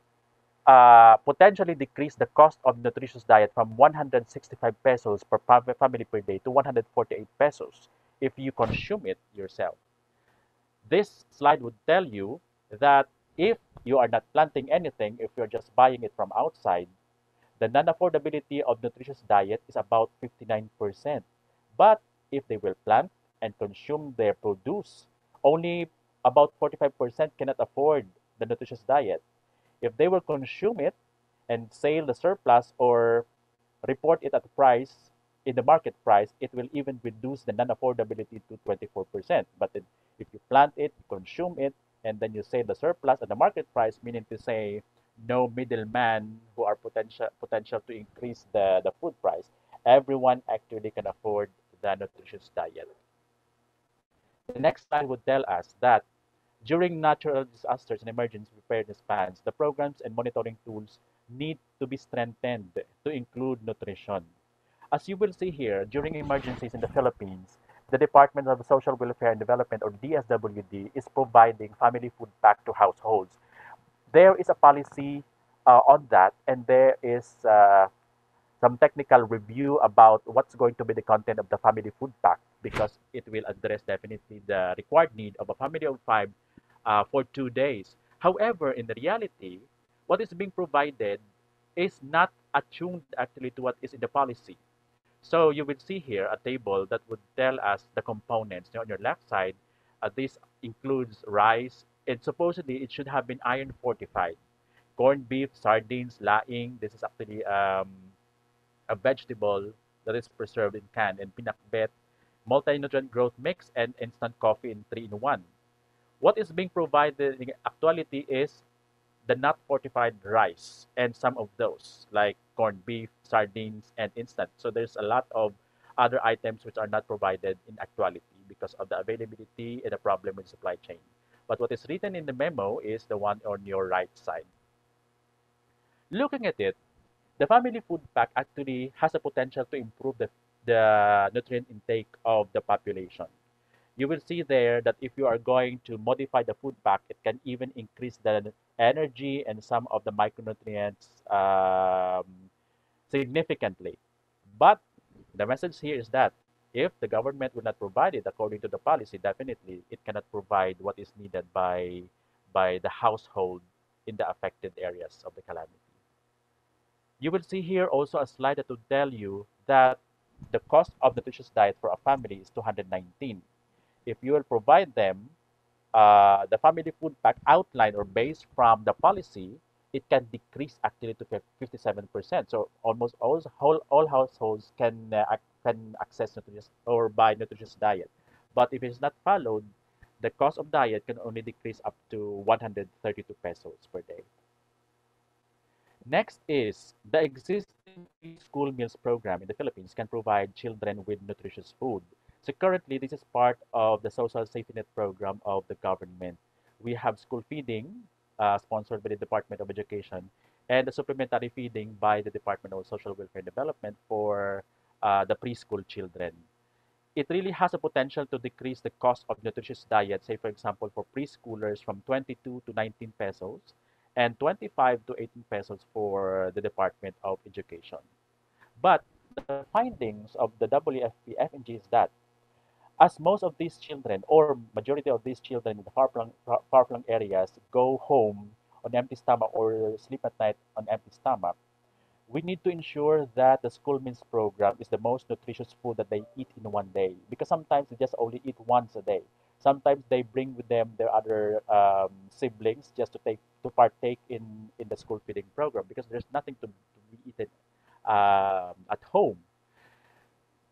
uh, potentially decrease the cost of nutritious diet from 165 pesos per family per day to 148 pesos if you consume it yourself. This slide would tell you that if you are not planting anything, if you're just buying it from outside, the non-affordability of nutritious diet is about 59%. But if they will plant and consume their produce, only about 45% cannot afford the nutritious diet. If they will consume it and sell the surplus or report it at the price in the market price, it will even reduce the non-affordability to 24%. But if you plant it, consume it, and then you sell the surplus at the market price, meaning to say no middleman who are potential potential to increase the, the food price. Everyone actually can afford the nutritious diet. The next slide would tell us that during natural disasters and emergency preparedness plans, the programs and monitoring tools need to be strengthened to include nutrition. As you will see here, during emergencies in the Philippines, the Department of Social Welfare and Development, or DSWD, is providing family food pack to households there is a policy uh, on that, and there is uh, some technical review about what's going to be the content of the family food pack because it will address definitely the required need of a family of five uh, for two days. However, in reality, what is being provided is not attuned actually to what is in the policy. So you will see here a table that would tell us the components. Now on your left side, uh, this includes rice, and supposedly it should have been iron fortified. Corned beef, sardines, laing. This is actually um, a vegetable that is preserved in can and pinakbet, multi-nutrient growth mix, and instant coffee in three-in-one. What is being provided in actuality is the not fortified rice and some of those like corned beef, sardines, and instant. So there's a lot of other items which are not provided in actuality because of the availability and the problem with supply chain. But what is written in the memo is the one on your right side. Looking at it, the family food pack actually has a potential to improve the, the nutrient intake of the population. You will see there that if you are going to modify the food pack, it can even increase the energy and some of the micronutrients um, significantly. But the message here is that if the government will not provide it according to the policy, definitely it cannot provide what is needed by by the household in the affected areas of the calamity. You will see here also a slide that will tell you that the cost of nutritious diet for a family is 219. If you will provide them uh, the family food pack outline or based from the policy, it can decrease actually to 57%. So almost all, all, all households can, uh, can access nutritious or buy nutritious diet. But if it's not followed, the cost of diet can only decrease up to 132 pesos per day. Next is the existing school meals program in the Philippines can provide children with nutritious food. So currently, this is part of the social safety net program of the government. We have school feeding uh, sponsored by the Department of Education and the supplementary feeding by the Department of Social Welfare and Development for uh, the preschool children it really has a potential to decrease the cost of nutritious diet, say for example for preschoolers from 22 to 19 pesos and 25 to 18 pesos for the Department of Education. But the findings of the WFP FNG is that as most of these children or majority of these children in the far-flung, far-flung areas go home on empty stomach or sleep at night on empty stomach, we need to ensure that the school meals program is the most nutritious food that they eat in one day. Because sometimes they just only eat once a day. Sometimes they bring with them their other um, siblings just to take to partake in in the school feeding program because there's nothing to, to be eaten um, at home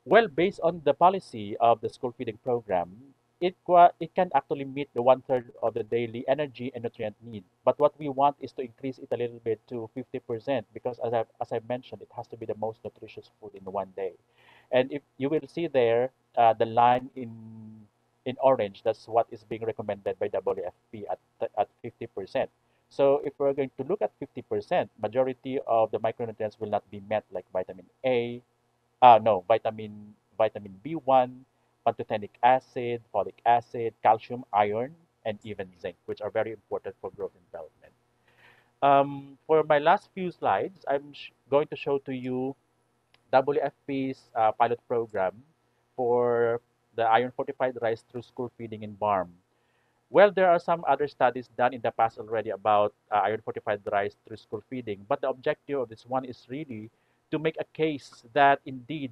well based on the policy of the school feeding program it it can actually meet the one third of the daily energy and nutrient need. But what we want is to increase it a little bit to 50% because as I as I mentioned, it has to be the most nutritious food in one day. And if you will see there, uh, the line in in orange, that's what is being recommended by WFP at at 50%. So if we're going to look at 50%, majority of the micronutrients will not be met, like vitamin A, uh, no, vitamin vitamin B1, pantothenic acid, folic acid, calcium, iron, and even zinc, which are very important for growth and development. Um, for my last few slides, I'm going to show to you WFP's uh, pilot program for the iron fortified rice through school feeding in BARMM. Well, there are some other studies done in the past already about uh, iron fortified rice through school feeding, but the objective of this one is really to make a case that indeed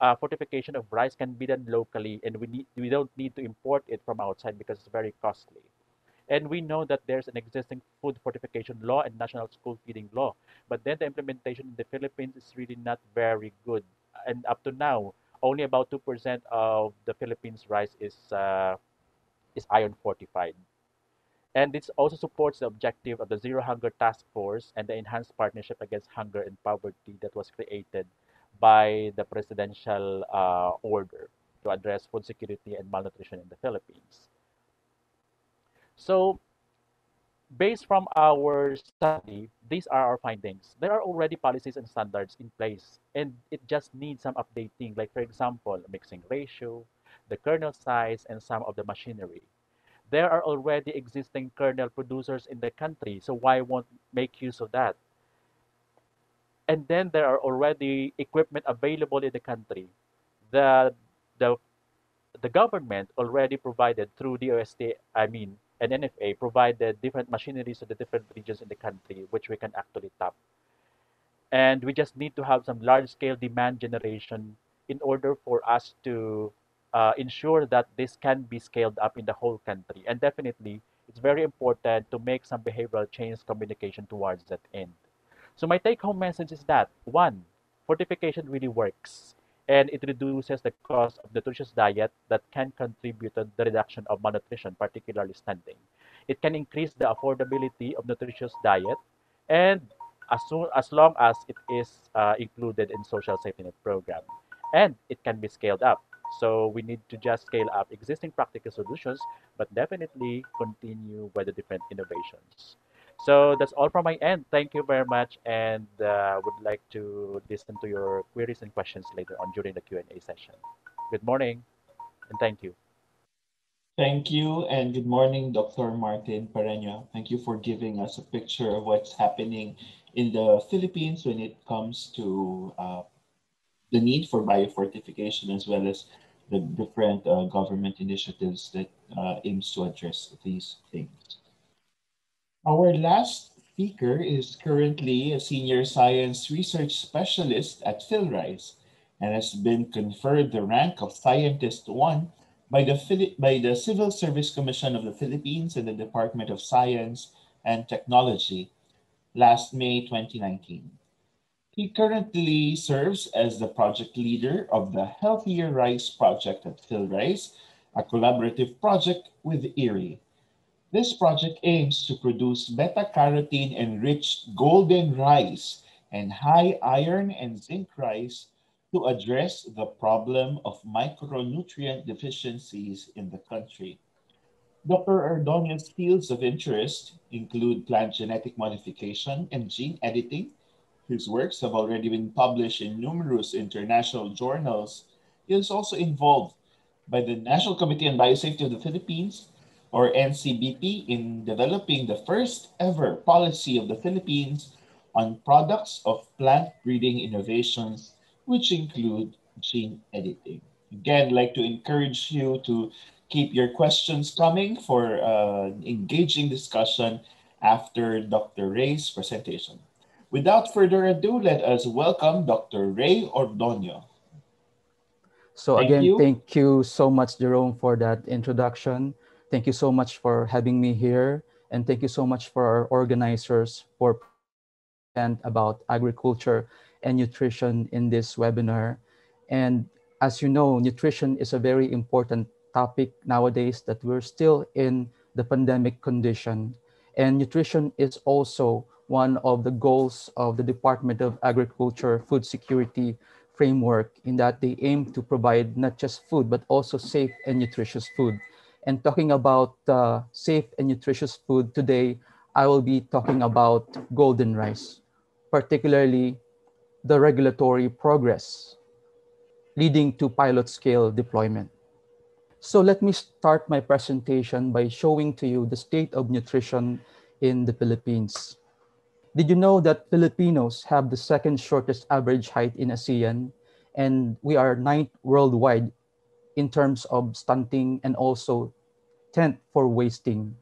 uh, fortification of rice can be done locally and we need we don't need to import it from outside because it's very costly. And we know that there's an existing food fortification law and national school feeding law but then the implementation in the philippines is really not very good. And up to now only about 2% of the philippines rice is uh, is iron fortified and this also supports the objective of the zero hunger task force and the enhanced partnership against hunger and poverty that was created by the presidential uh, order to address food security and malnutrition in the Philippines. So, based from our study, these are our findings. There are already policies and standards in place, and it just needs some updating, like, for example, mixing ratio, the kernel size, and some of the machinery. There are already existing kernel producers in the country, so why won't make use of that? and then there are already equipment available in the country. The the the government already provided through the OST, I mean, and NFA provided different machineries to the different regions in the country, which we can actually tap. And we just need to have some large scale demand generation in order for us to uh, ensure that this can be scaled up in the whole country. And definitely, it's very important to make some behavioral change communication towards that end. So my take-home message is that one, fortification really works and it reduces the cost of nutritious diet that can contribute to the reduction of malnutrition, particularly stunting. It can increase the affordability of nutritious diet and as, soon, as long as it is uh, included in social safety net program and it can be scaled up. So we need to just scale up existing practical solutions, but definitely continue with the different innovations. So that's all from my end. Thank you very much, and uh, would like to listen to your queries and questions later on during the Q&A session. Good morning, and thank you. Thank you, and good morning, Dr. Martin Parreno. Thank you for giving us a picture of what's happening in the Philippines when it comes to uh, the need for biofortification as well as the different uh, government initiatives that uh, aims to address these things. Our last speaker is currently a senior science research specialist at PhilRice and has been conferred the rank of Scientist 1 by the, by the Civil Service Commission of the Philippines and the Department of Science and Technology last May 2019. He currently serves as the project leader of the Healthier Rice Project at PhilRice, a collaborative project with IRRI. This project aims to produce beta-carotene enriched golden rice and high iron and zinc rice to address the problem of micronutrient deficiencies in the country. Dr. Ordonio's fields of interest include plant genetic modification and gene editing, whose works have already been published in numerous international journals, He is also involved by the National Committee on Biosafety of the Philippines, or NCBP, in developing the first ever policy of the Philippines on products of plant breeding innovations, which include gene editing. Again, I'd like to encourage you to keep your questions coming for uh, engaging discussion after Dr. Rey's presentation. Without further ado, let us welcome Dr. Rey Ordonio. So thank again, you. thank you so much, Jerome, for that introduction. Thank you so much for having me here. And thank you so much for our organizers for and about agriculture and nutrition in this webinar. And as you know, nutrition is a very important topic nowadays that we're still in the pandemic condition. And nutrition is also one of the goals of the Department of Agriculture Food Security framework in that they aim to provide not just food, but also safe and nutritious food. And talking about uh, safe and nutritious food today, I will be talking about golden rice, particularly the regulatory progress leading to pilot scale deployment. So let me start my presentation by showing to you the state of nutrition in the Philippines. Did you know that Filipinos have the second shortest average height in ASEAN and we are ninth worldwide in terms of stunting and also 10th for wasting?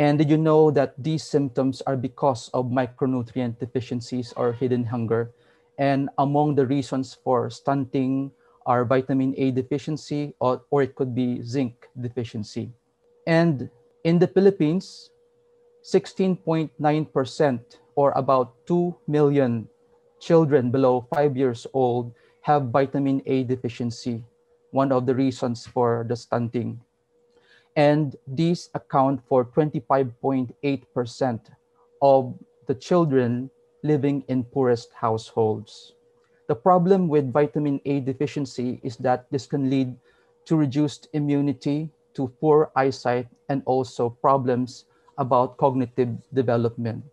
And did you know that these symptoms are because of micronutrient deficiencies or hidden hunger? And among the reasons for stunting are vitamin A deficiency or, or it could be zinc deficiency. And in the Philippines, 16.9% or about 2 million children below five years old have vitamin A deficiency, one of the reasons for the stunting. And these account for 25.8% of the children living in poorest households. The problem with vitamin A deficiency is that this can lead to reduced immunity, to poor eyesight, and also problems about cognitive development.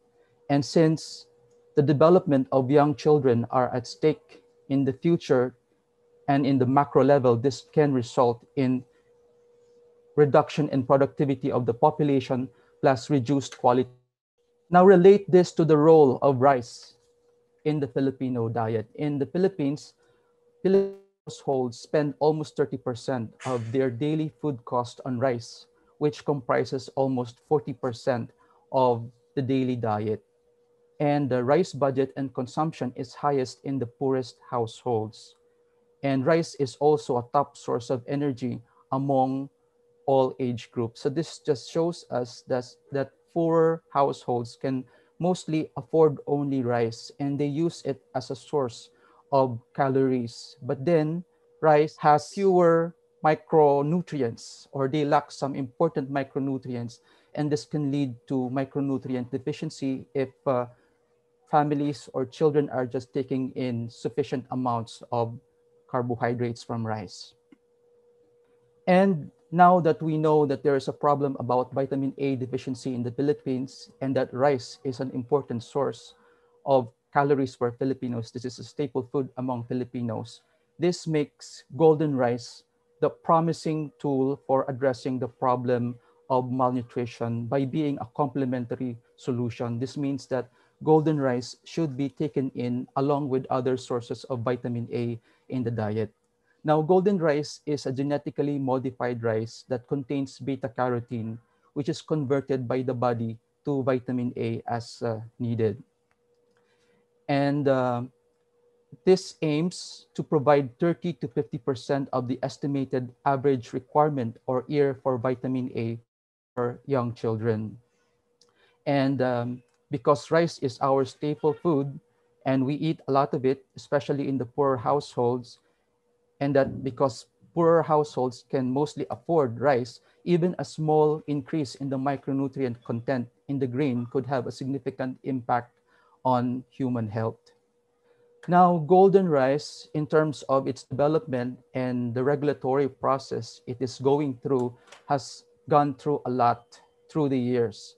And since the development of young children are at stake in the future and in the macro level, this can result in reduction in productivity of the population plus reduced quality. Now relate this to the role of rice in the Filipino diet. In the Philippines, Filipino households spend almost 30% of their daily food cost on rice which comprises almost 40% of the daily diet. And the rice budget and consumption is highest in the poorest households. And rice is also a top source of energy among all age groups. So this just shows us that, that poor households can mostly afford only rice and they use it as a source of calories. But then rice has fewer micronutrients or they lack some important micronutrients and this can lead to micronutrient deficiency if uh, families or children are just taking in sufficient amounts of carbohydrates from rice. And now that we know that there is a problem about vitamin A deficiency in the Philippines and that rice is an important source of calories for Filipinos, this is a staple food among Filipinos. This makes golden rice the promising tool for addressing the problem of malnutrition by being a complementary solution. This means that golden rice should be taken in along with other sources of vitamin A in the diet. Now, golden rice is a genetically modified rice that contains beta carotene, which is converted by the body to vitamin A as uh, needed. And uh, this aims to provide 30 to 50% of the estimated average requirement or EAR for vitamin A for young children. And um, because rice is our staple food and we eat a lot of it, especially in the poor households, and that because poorer households can mostly afford rice, even a small increase in the micronutrient content in the grain could have a significant impact on human health. Now, golden rice, in terms of its development and the regulatory process it is going through, has gone through a lot through the years.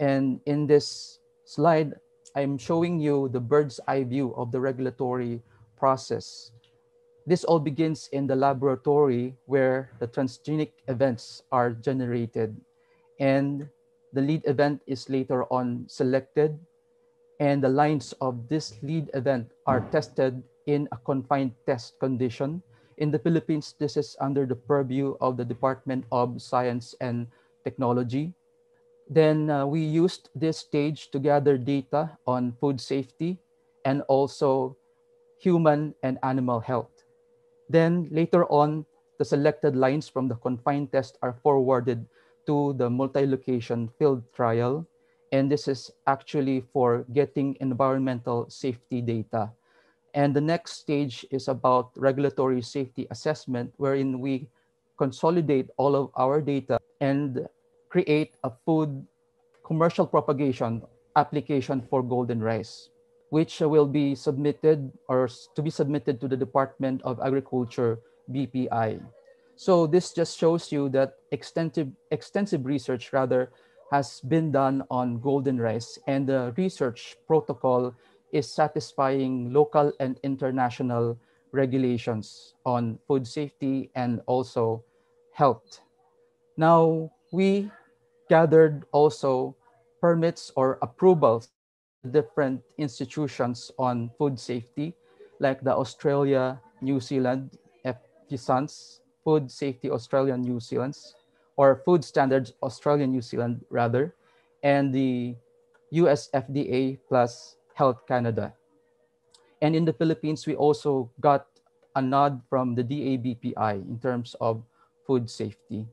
And in this slide, I'm showing you the bird's eye view of the regulatory process. This all begins in the laboratory where the transgenic events are generated. And the lead event is later on selected and the lines of this lead event are tested in a confined test condition. In the Philippines, this is under the purview of the Department of Science and Technology. Then uh, we used this stage to gather data on food safety and also human and animal health. Then later on, the selected lines from the confined test are forwarded to the multi-location field trial. And this is actually for getting environmental safety data. And the next stage is about regulatory safety assessment, wherein we consolidate all of our data and create a food commercial propagation application for golden rice which will be submitted or to be submitted to the Department of Agriculture, BPI. So this just shows you that extensive, extensive research rather has been done on golden rice and the research protocol is satisfying local and international regulations on food safety and also health. Now, we gathered also permits or approvals different institutions on food safety, like the Australia, New Zealand, FSANZ, Food Safety Australia, New Zealand, or Food Standards Australia, New Zealand, rather, and the US FDA plus Health Canada. And in the Philippines, we also got a nod from the DABPI in terms of food safety.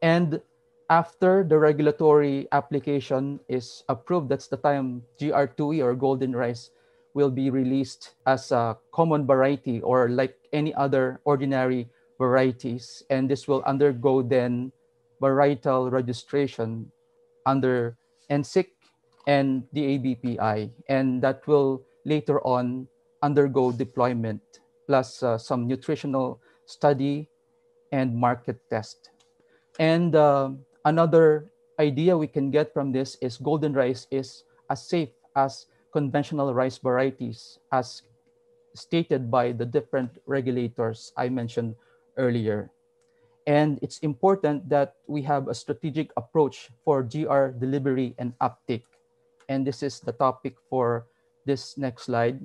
And after the regulatory application is approved, that's the time GR2E or golden rice will be released as a common variety or like any other ordinary varieties. And this will undergo then varietal registration under NSIC and the ABPI. And that will later on undergo deployment plus uh, some nutritional study and market test. And uh, Another idea we can get from this is golden rice is as safe as conventional rice varieties as stated by the different regulators I mentioned earlier. And it's important that we have a strategic approach for GR delivery and uptake. And this is the topic for this next slide.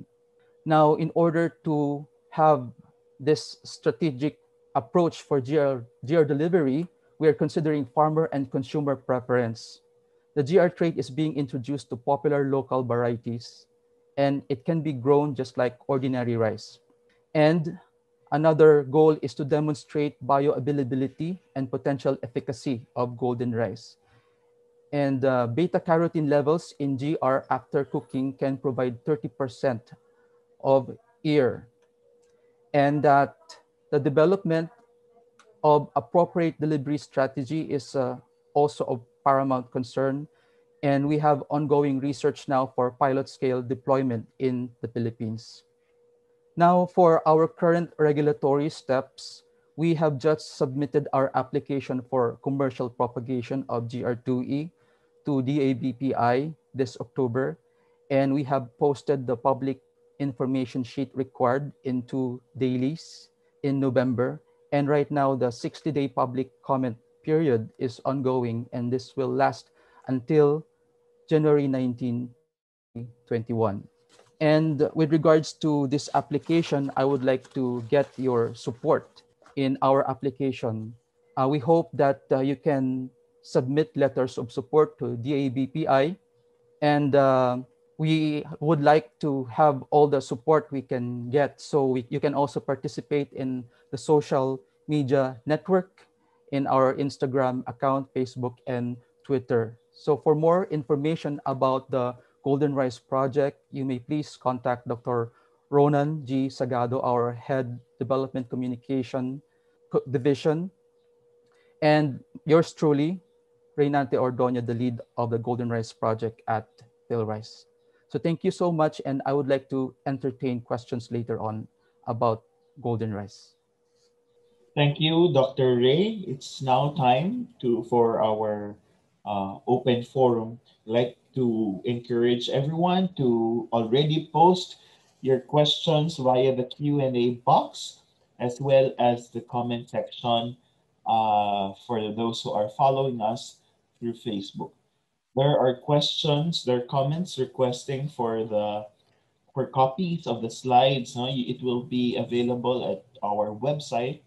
Now, in order to have this strategic approach for GR, GR delivery, we are considering farmer and consumer preference. The GR trait is being introduced to popular local varieties, and it can be grown just like ordinary rice. And another goal is to demonstrate bioavailability and potential efficacy of golden rice. And uh, beta carotene levels in GR after cooking can provide 30% of EAR. And that the development of appropriate delivery strategy is uh, also of paramount concern. And we have ongoing research now for pilot scale deployment in the Philippines. Now for our current regulatory steps, we have just submitted our application for commercial propagation of GR2E to DABPI this October, and we have posted the public information sheet required into dailies in November. And right now, the 60-day public comment period is ongoing, and this will last until January 19, 2021. And with regards to this application, I would like to get your support in our application. Uh, we hope that uh, you can submit letters of support to DABPI and uh, we would like to have all the support we can get so we, you can also participate in the social media network in our Instagram account, Facebook, and Twitter. So for more information about the Golden Rice Project, you may please contact Dr. Ronan G. Zagado, our Head Development Communication Division, and yours truly, Reynante Ordonio, the lead of the Golden Rice Project at PhilRice. So thank you so much, and I would like to entertain questions later on about Golden Rice. Thank you, Dr. Rey. It's now time to for our uh, open forum. Like to encourage everyone to already post your questions via the Q&A box as well as the comment section uh, for those who are following us through Facebook. There are questions, there are comments requesting for the for copies of the slides. Huh? It will be available at our website,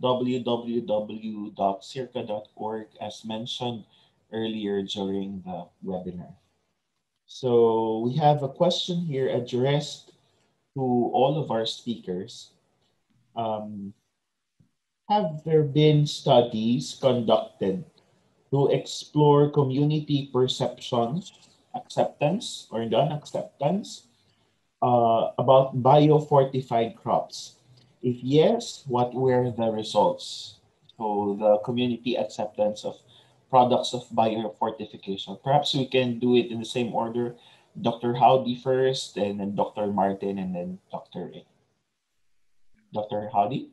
www.searca.org, as mentioned earlier during the webinar. So we have a question here addressed to all of our speakers. Um, have there been studies conducted to explore community perceptions, acceptance or non-acceptance uh, about biofortified crops? If yes, what were the results? So the community acceptance of products of biofortification. Perhaps we can do it in the same order. Dr. Howdy first, and then Dr. Martin, and then Dr. A. Dr. Howdy?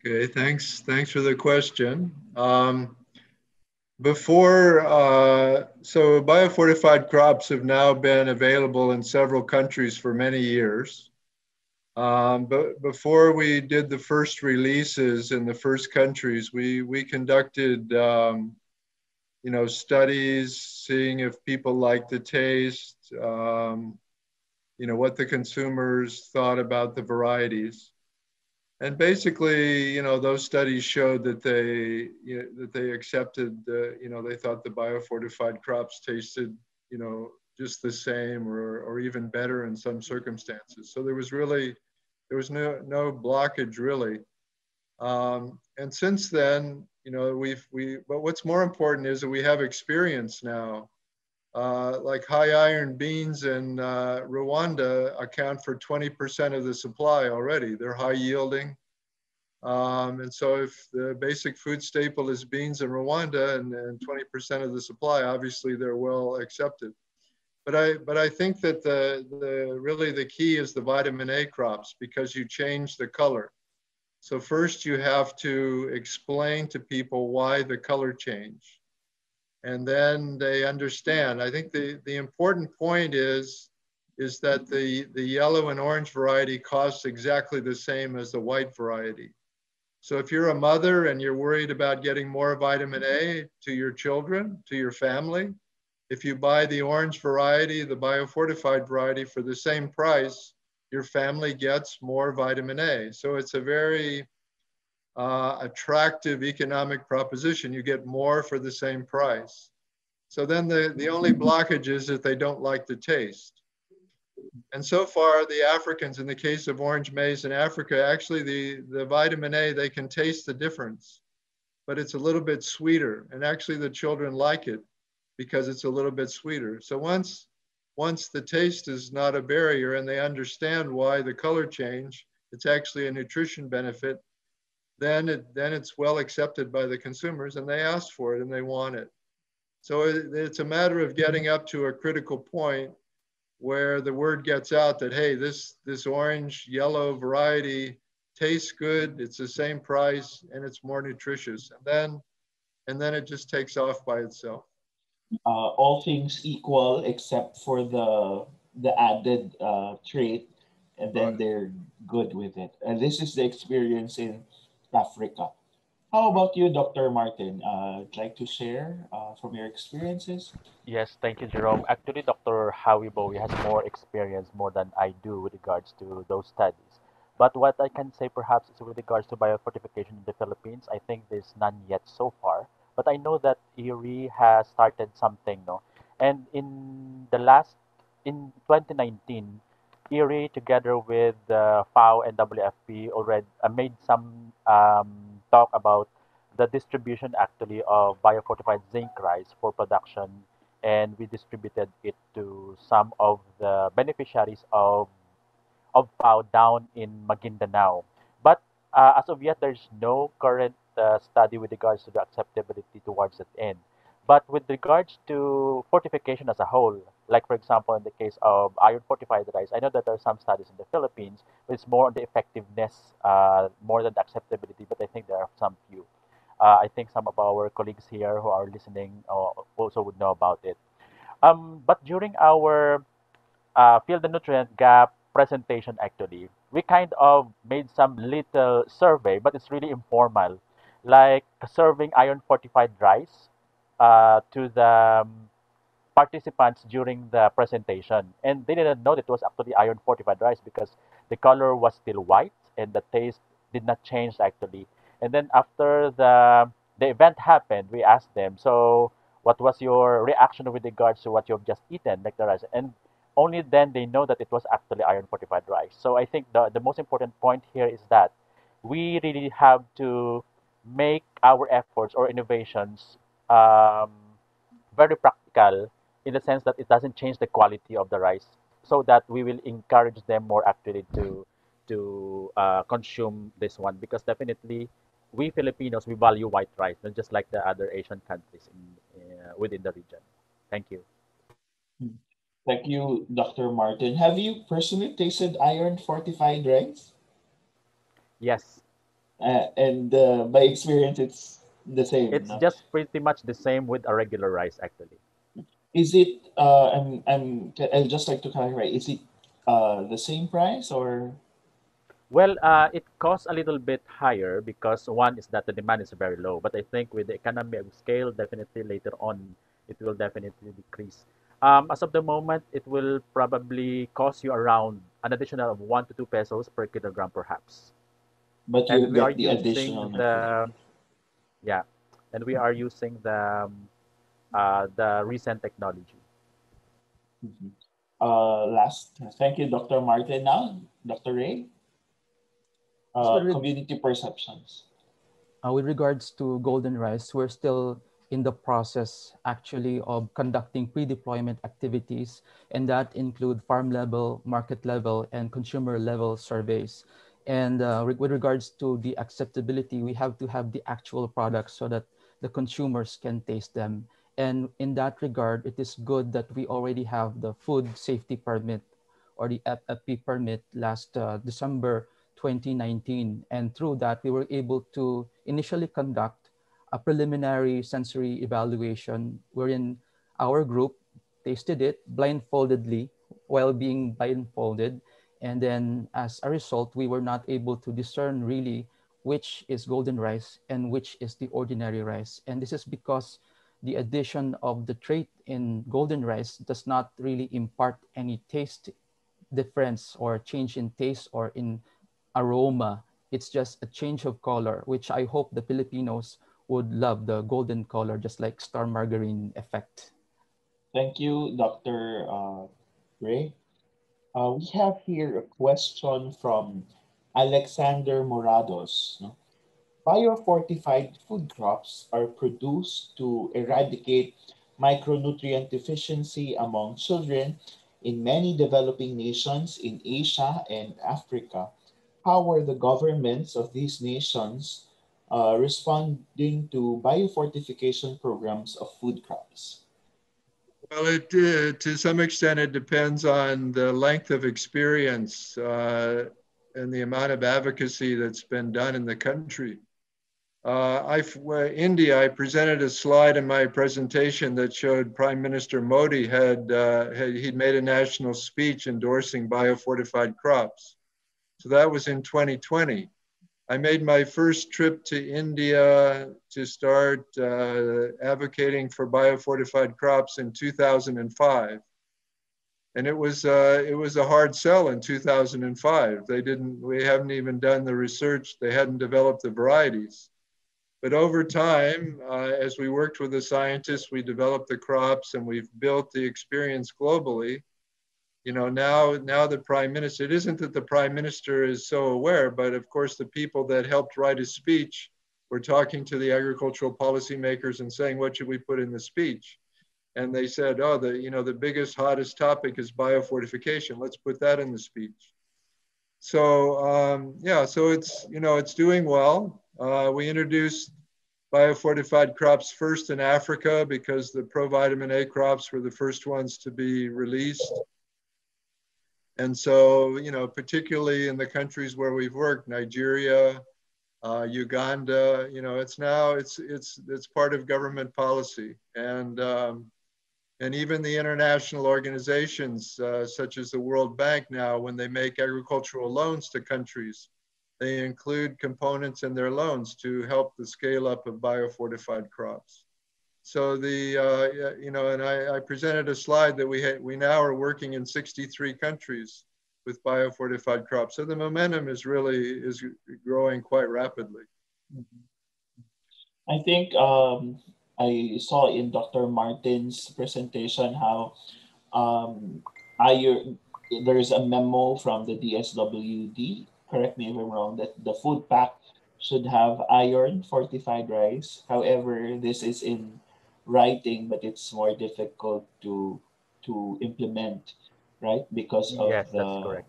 Okay, thanks. Thanks for the question. Um, before, uh, so biofortified crops have now been available in several countries for many years. Um, but before we did the first releases in the first countries, we, we conducted, um, you know, studies, seeing if people liked the taste, um, you know, what the consumers thought about the varieties and basically, you know, those studies showed that they you know, that they accepted, uh, you know, they thought the biofortified crops tasted, you know, just the same or, or even better in some circumstances. So there was really there was no no blockage really. Um, and since then, you know, we've we but what's more important is that we have experience now. Uh, like high iron beans in uh, Rwanda account for 20% of the supply already. They're high yielding. Um, and so if the basic food staple is beans in Rwanda and, and 20% of the supply, obviously they're well accepted. But I, but I think that the, the, really the key is the vitamin A crops because you change the color. So first you have to explain to people why the color change and then they understand. I think the, the important point is, is that the, the yellow and orange variety costs exactly the same as the white variety. So if you're a mother and you're worried about getting more vitamin A to your children, to your family, if you buy the orange variety, the biofortified variety for the same price, your family gets more vitamin A. So it's a very uh, attractive economic proposition. You get more for the same price. So then the, the only blockage is that they don't like the taste. And so far, the Africans, in the case of orange maize in Africa, actually the, the vitamin A, they can taste the difference, but it's a little bit sweeter. And actually the children like it because it's a little bit sweeter. So once, once the taste is not a barrier and they understand why the color change, it's actually a nutrition benefit, then, it, then it's well accepted by the consumers and they ask for it and they want it. So it, it's a matter of getting up to a critical point where the word gets out that, hey, this, this orange yellow variety tastes good, it's the same price, and it's more nutritious. And then, and then it just takes off by itself. Uh, all things equal except for the the added uh, trait, and then right. they're good with it. And this is the experience in Africa. How about you, Dr. Martin? Uh, would like to share uh, from your experiences? Yes, thank you, Jerome. Actually, Dr. Howdy Bouis has more experience more than I do with regards to those studies. But what I can say perhaps is with regards to biofortification in the Philippines, I think there's none yet so far. But I know that IRRI has started something, no? And in the last, in 2019, IRRI together with uh, FAO and WFP already uh, made some um, talk about the distribution actually of biofortified zinc rice for production and we distributed it to some of the beneficiaries of of FAO down in Maguindanao. But uh, as of yet, there's no current uh, study with regards to the acceptability towards that end. But with regards to fortification as a whole, like for example in the case of iron fortified rice, I know that there are some studies in the Philippines, but it's more on the effectiveness uh, more than the acceptability. But I think there are some few. Uh, I think some of our colleagues here who are listening uh, also would know about it. Um, but during our uh, fill the nutrient gap presentation, actually, we kind of made some little survey, but it's really informal, like serving iron fortified rice uh, to the um, participants during the presentation. And they didn't know that it was actually iron fortified rice because the color was still white and the taste did not change actually. And then after the the event happened, we asked them, so what was your reaction with regards to what you've just eaten, like the rice? And only then they know that it was actually iron fortified rice. So I think the, the most important point here is that we really have to make our efforts or innovations um, very practical in the sense that it doesn't change the quality of the rice so that we will encourage them more actually to to uh, consume this one because definitely we Filipinos we value white rice not just like the other Asian countries in, uh, within the region. Thank you. Thank you, Dr. Martin. Have you personally tasted iron fortified rice? Yes. Uh, and uh, by experience, it's the same. It's no? just pretty much the same with a regular rice, actually. Is it? Uh, I'm. I'm. I just like to clarify. Is it uh, the same price or? Well, uh, it costs a little bit higher because one is that the demand is very low. But I think with the economy of scale, definitely later on, it will definitely decrease. Um, as of the moment, it will probably cost you around an additional of one to two pesos per kilogram, perhaps. But you and we are the using the yeah, and we are using the um, uh, the recent technology. Mm -hmm. uh, last, thank you, Dr. Martin. Now, Dr. Rey, uh, community perceptions. Uh, with regards to golden rice, we're still in the process actually of conducting pre-deployment activities and that include farm level, market level, and consumer level surveys. And uh, with regards to the acceptability, we have to have the actual products so that the consumers can taste them. And in that regard, it is good that we already have the food safety permit or the FFP permit last uh, December 2019. And through that, we were able to initially conduct a preliminary sensory evaluation wherein our group tasted it blindfoldedly while being blindfolded and then as a result, we were not able to discern really which is golden rice and which is the ordinary rice. And this is because the addition of the trait in golden rice does not really impart any taste difference or change in taste or in aroma. It's just a change of color, which I hope the Filipinos would love the golden color, just like star margarine effect. Thank you, Dr. Uh, Rey. Uh, we have here a question from Alexander Morados. No? Biofortified food crops are produced to eradicate micronutrient deficiency among children in many developing nations in Asia and Africa. How are the governments of these nations uh, responding to biofortification programs of food crops? Well, it uh, to some extent it depends on the length of experience. Uh, and the amount of advocacy that's been done in the country. Uh, I, India, I presented a slide in my presentation that showed Prime Minister Modi had, uh, had he'd made a national speech endorsing biofortified crops. So that was in 2020. I made my first trip to India to start uh, advocating for biofortified crops in 2005 and it was uh, it was a hard sell in 2005. They didn't. We haven't even done the research. They hadn't developed the varieties. But over time, uh, as we worked with the scientists, we developed the crops and we've built the experience globally. You know, now now the prime minister. It isn't that the prime minister is so aware, but of course the people that helped write his speech were talking to the agricultural policymakers and saying, what should we put in the speech? and they said, oh, the you know the biggest hottest topic is biofortification. Let's put that in the speech. So um, yeah, so it's you know it's doing well. Uh, we introduced biofortified crops first in Africa because the provitamin A crops were the first ones to be released. And so, you know, particularly in the countries where we've worked, Nigeria, uh, Uganda, you know, it's now, it's, it's, it's part of government policy. And, um, and even the international organizations uh, such as the World Bank now, when they make agricultural loans to countries, they include components in their loans to help the scale up of biofortified crops. So the, uh, you know, and I, I, presented a slide that we, we now are working in 63 countries with biofortified crops. So the momentum is really, is growing quite rapidly. I think um, I saw in Dr. Martin's presentation how um, I, there's a memo from the DSWD correct me if I'm wrong, that the food pack should have iron fortified rice. However, this is in writing, but it's more difficult to to implement, right? Because of yes, the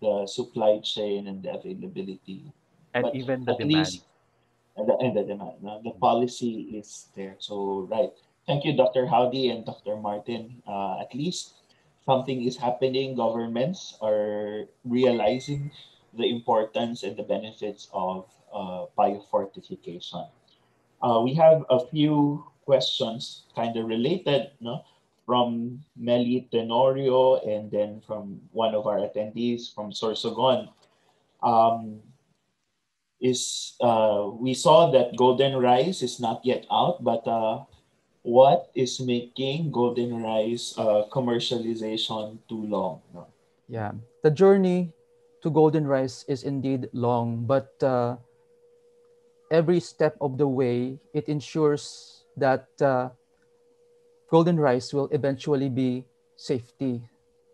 the supply chain and the availability. And but even the demand. Least, and the, and the demand. No? The policy is there. So right. Thank you, Dr. Howdy and Dr. Martin. Uh, at least something is happening. Governments are realizing the importance and the benefits of uh, biofortification. Uh, we have a few questions kind of related no? from Meli Tenorio and then from one of our attendees from Sorsogon. Um, is uh, we saw that golden rice is not yet out, but uh, what is making golden rice uh, commercialization too long? No? Yeah, the journey to golden rice is indeed long, but uh, every step of the way, it ensures that uh, golden rice will eventually be safety.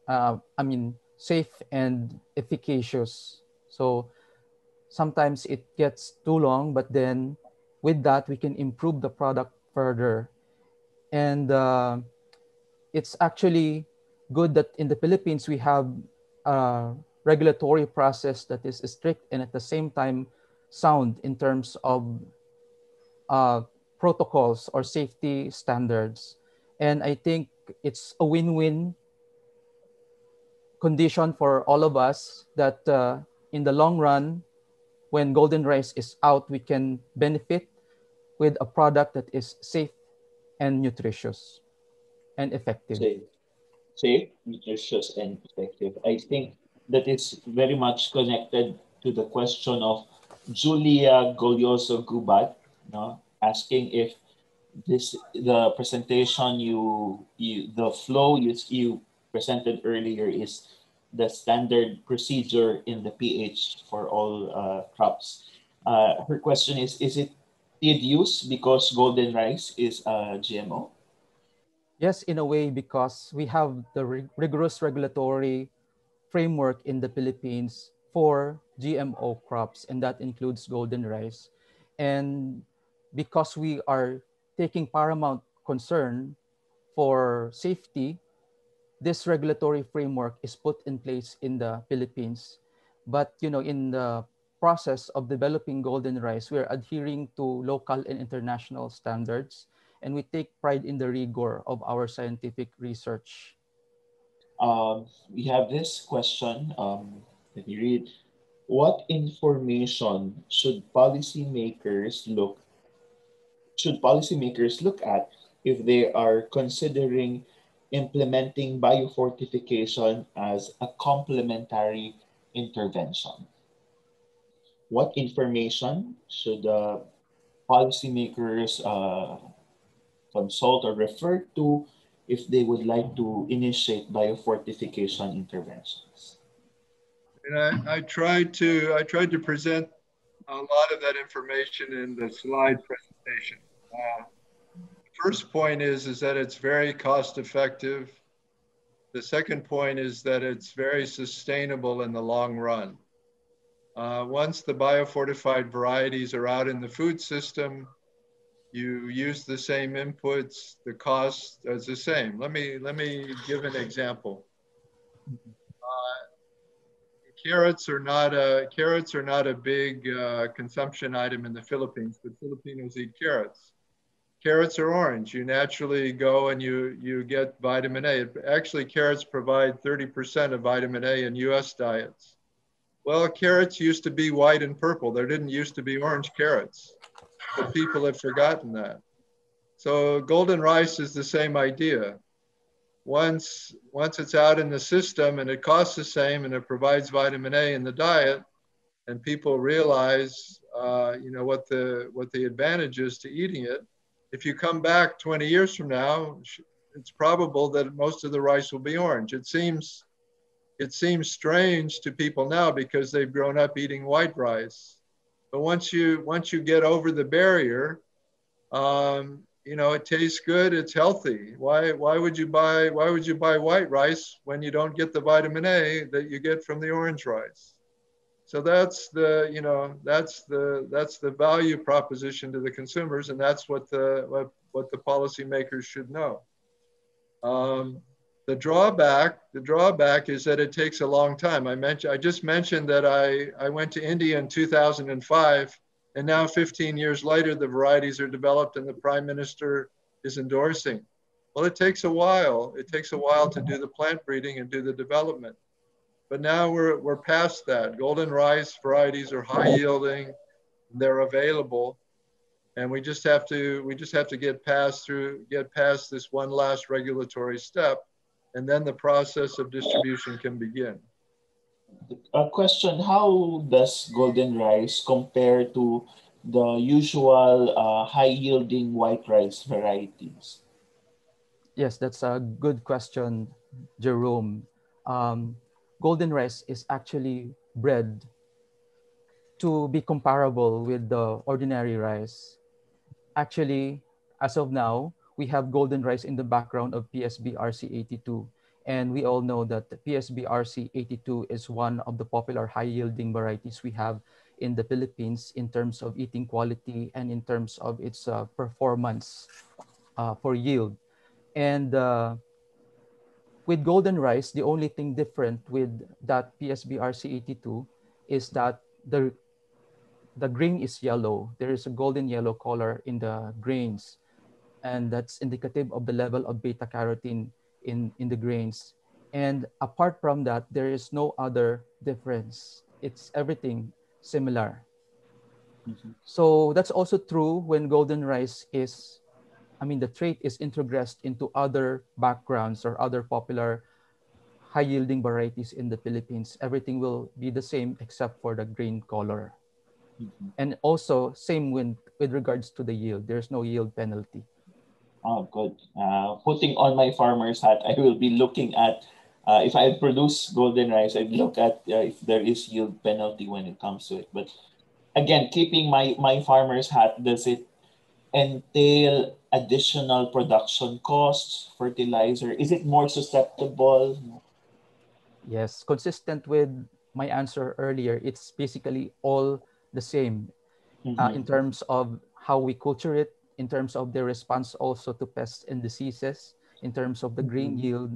Uh, I mean, safe and efficacious. So sometimes it gets too long, but then with that, we can improve the product further. And uh, it's actually good that in the Philippines, we have a regulatory process that is strict and at the same time sound in terms of uh, protocols or safety standards. And I think it's a win-win condition for all of us that uh, in the long run, when golden rice is out, we can benefit with a product that is safe and nutritious and effective. Safe, safe nutritious, and effective. I think that is very much connected to the question of Julia Golioso Gubat, no, asking if this the presentation you you the flow you you presented earlier is the standard procedure in the pH for all uh, crops. Uh, her question is: Is it did use because golden rice is a GMO? Yes, in a way, because we have the rigorous regulatory framework in the Philippines for GMO crops, and that includes golden rice. And because we are taking paramount concern for safety, this regulatory framework is put in place in the Philippines. But you know, in the process of developing golden rice, we are adhering to local and international standards, and we take pride in the rigor of our scientific research. Um, we have this question. Um, let me read. what information should policymakers look should policymakers look at if they are considering implementing biofortification as a complementary intervention? What information should uh, policymakers uh, consult or refer to if they would like to initiate biofortification interventions? And I, I tried to I tried to present a lot of that information in the slide presentation. Uh, first point is is that it's very cost effective. The second point is that it's very sustainable in the long run. Uh, once the biofortified varieties are out in the food system, you use the same inputs, the cost is the same. Let me, let me give an example. Uh, carrots are not a carrots are not a big uh, consumption item in the Philippines, but Filipinos eat carrots. Carrots are orange. You naturally go and you you get vitamin A. Actually, carrots provide 30% of vitamin A in U.S. diets. Well, carrots used to be white and purple. There didn't used to be orange carrots but people have forgotten that. So golden rice is the same idea. Once, once it's out in the system and it costs the same and it provides vitamin A in the diet, and people realize, uh, you know, what the what the advantage is to eating it. If you come back 20 years from now, it's probable that most of the rice will be orange. It seems, it seems strange to people now because they've grown up eating white rice but once you once you get over the barrier, um, you know it tastes good. It's healthy. Why why would you buy why would you buy white rice when you don't get the vitamin A that you get from the orange rice? So that's the you know that's the that's the value proposition to the consumers, and that's what the what, what the policymakers should know. Um, the drawback, the drawback is that it takes a long time. I mentioned, I just mentioned that I, I went to India in 2005, and now 15 years later, the varieties are developed and the prime minister is endorsing. Well, it takes a while. It takes a while to do the plant breeding and do the development. But now we're, we're past that. Golden rice varieties are high yielding, they're available. And we just have to, we just have to get past through, get past this one last regulatory step and then the process of distribution can begin. A question, how does golden rice compare to the usual uh, high yielding white rice varieties? Yes, that's a good question, Jerome. Um, golden rice is actually bred to be comparable with the ordinary rice. Actually, as of now, we have golden rice in the background of PSB-RC82. And we all know that the PSB-RC82 is one of the popular high-yielding varieties we have in the Philippines in terms of eating quality and in terms of its uh, performance uh, for yield. And uh, with golden rice, the only thing different with that PSB-RC82 is that the the grain is yellow. There is a golden yellow color in the grains and that's indicative of the level of beta carotene in, in the grains. And apart from that, there is no other difference. It's everything similar. Mm-hmm. So that's also true when golden rice is, I mean, the trait is introgressed into other backgrounds or other popular high yielding varieties in the Philippines. Everything will be the same except for the grain color. Mm-hmm. And also same with, with regards to the yield, there's no yield penalty. Oh, good. Uh, putting on my farmer's hat, I will be looking at uh, if I produce golden rice, I'd look at uh, if there is yield penalty when it comes to it. But again, keeping my, my farmer's hat, does it entail additional production costs, fertilizer? Is it more susceptible? Yes, consistent with my answer earlier, it's basically all the same mm-hmm. uh, in terms of how we culture it, in terms of the response also to pests and diseases, in terms of the grain mm-hmm. yield,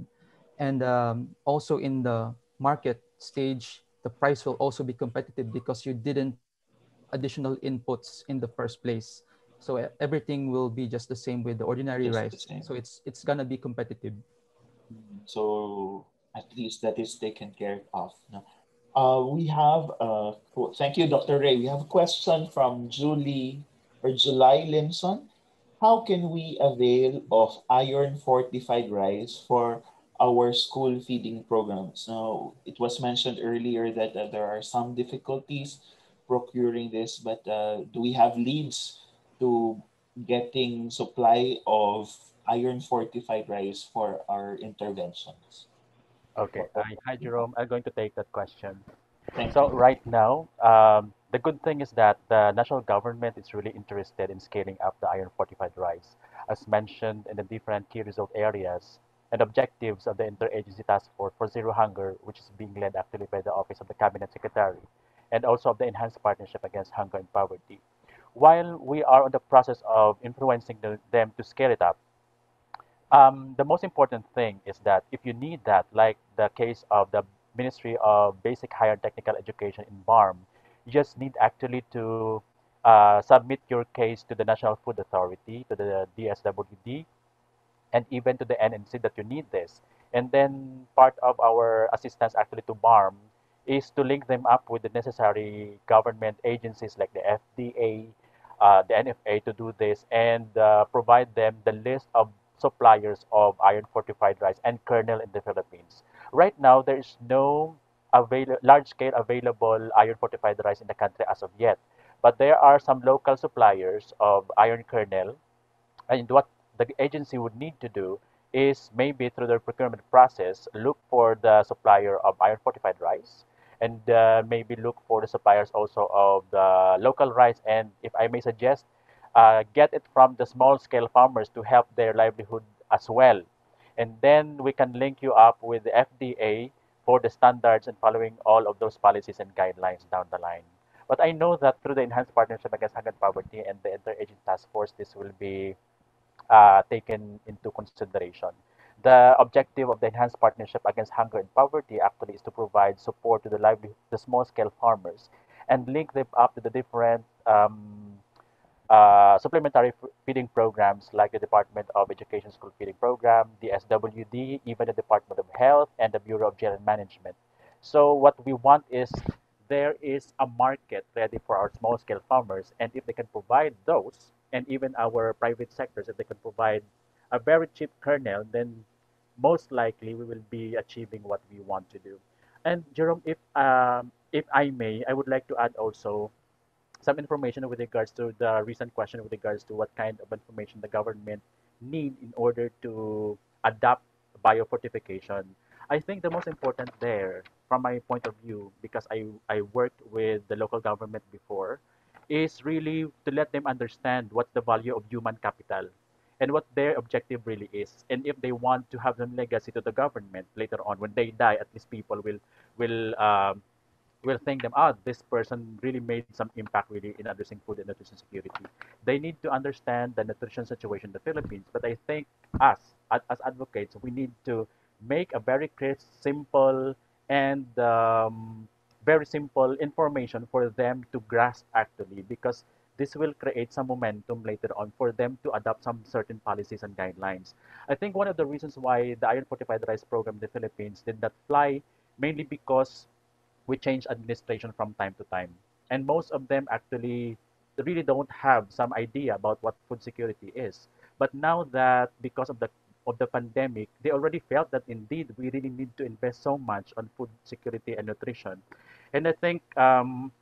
and um, also in the market stage, the price will also be competitive because you didn't additional inputs in the first place. So everything will be just the same with the ordinary just rice. The so it's it's gonna be competitive. Mm-hmm. So at least that is taken care of. No? Uh, we have, uh, thank you, Dr. Rey. We have a question from Julie or July Limson. How can we avail of iron fortified rice for our school feeding programs? Now, it was mentioned earlier that uh, there are some difficulties procuring this, but uh, do we have leads to getting supply of iron fortified rice for our interventions? Okay. Hi, Jerome. I'm going to take that question. Thank so you. right now, um, the good thing is that the national government is really interested in scaling up the iron fortified rice, as mentioned in the different key result areas and objectives of the Interagency Task Force for Zero Hunger, which is being led actually by the Office of the Cabinet Secretary, and also of the Enhanced Partnership Against Hunger and Poverty. While we are on the process of influencing the, them to scale it up, um, the most important thing is that if you need that, like the case of the Ministry of Basic Higher Technical Education in BARMM, you just need actually to uh, submit your case to the National Food Authority, to the DSWD, and even to the NNC that you need this. And then part of our assistance actually to BARMM is to link them up with the necessary government agencies like the FDA, uh, the NFA to do this and uh, provide them the list of suppliers of iron fortified rice and kernel in the Philippines. Right now, there is no avail- large scale available iron fortified rice in the country as of yet. But there are some local suppliers of iron kernel. And what the agency would need to do is maybe through the procurement process, look for the supplier of iron fortified rice and uh, maybe look for the suppliers also of the local rice. And if I may suggest, uh, get it from the small scale farmers to help their livelihood as well. And then we can link you up with the FDA for the standards and following all of those policies and guidelines down the line. But I know that through the enhanced partnership against hunger and poverty and the interagency task force, this will be uh, taken into consideration. The objective of the enhanced partnership against hunger and poverty actually is to provide support to the livelihood, the small scale farmers, and link them up to the different um, uh, supplementary feeding programs like the Department of Education School Feeding Program, the SWD, even the Department of Health, and the Bureau of General Management. So what we want is there is a market ready for our small scale farmers, and if they can provide those, and even our private sectors, if they can provide a very cheap kernel, then most likely we will be achieving what we want to do. And Jerome, if um, if I may, I would like to add also some information with regards to the recent question with regards to what kind of information the government need in order to adopt biofortification. I think the most important there, from my point of view, because I, I worked with the local government before, is really to let them understand what's the value of human capital and what their objective really is. And if they want to have some legacy to the government later on, when they die, at least people will will um, will thank them. Oh, this person really made some impact really in addressing food and nutrition security. They need to understand the nutrition situation in the Philippines. But I think us as, advocates, we need to make a very clear, simple, and um, very simple information for them to grasp actually because this will create some momentum later on for them to adopt some certain policies and guidelines. I think one of the reasons why the Iron Fortified Rice program in the Philippines did not fly mainly because we change administration from time to time. And most of them actually really don't have some idea about what food security is. But now that because of the of the pandemic, they already felt that indeed we really need to invest so much on food security and nutrition. And I think um,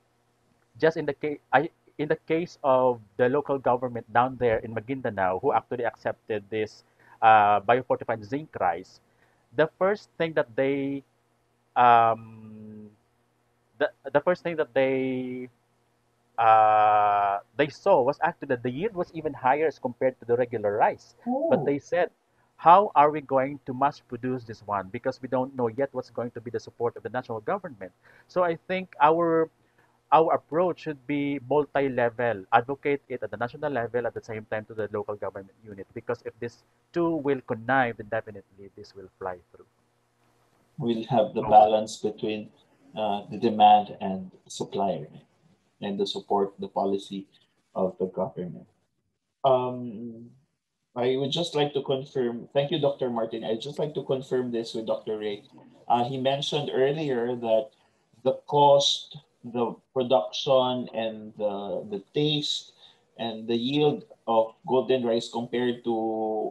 just in the case, I in the case of the local government down there in Maguindanao, who actually accepted this uh, biofortified zinc rice, the first thing that they um, the the first thing that they uh, they saw was actually that the yield was even higher as compared to the regular rice. Oh. But they said, how are we going to mass produce this one? Because we don't know yet what's going to be the support of the national government. So I think our our approach should be multi-level. Advocate it at the national level at the same time to the local government unit. Because if these two will connive, then definitely this will fly through. We'll have the balance between uh, the demand and supply and the support, the policy of the government. Um, I would just like to confirm, thank you, Dr. Martin. I'd just like to confirm this with Dr. Rey. Uh, he mentioned earlier that the cost, the production, and the, the taste and the yield of golden rice compared to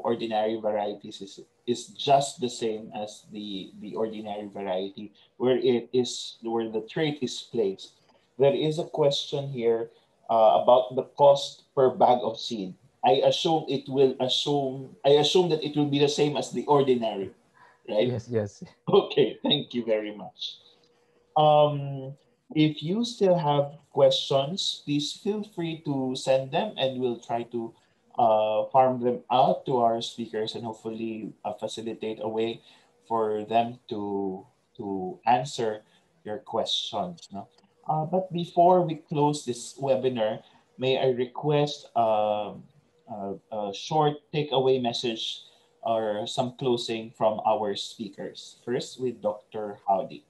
ordinary varieties is, is just the same as the, the ordinary variety where it is where the trait is placed. There is a question here uh, about the cost per bag of seed. I assume it will assume I assume that it will be the same as the ordinary, right? Yes, yes. Okay, thank you very much. Um, if you still have questions, please feel free to send them and we'll try to uh, farm them out to our speakers and hopefully uh, facilitate a way for them to, to answer your questions. No? Uh, but before we close this webinar, may I request uh, a, a short takeaway message or some closing from our speakers. First with Dr. Howdy.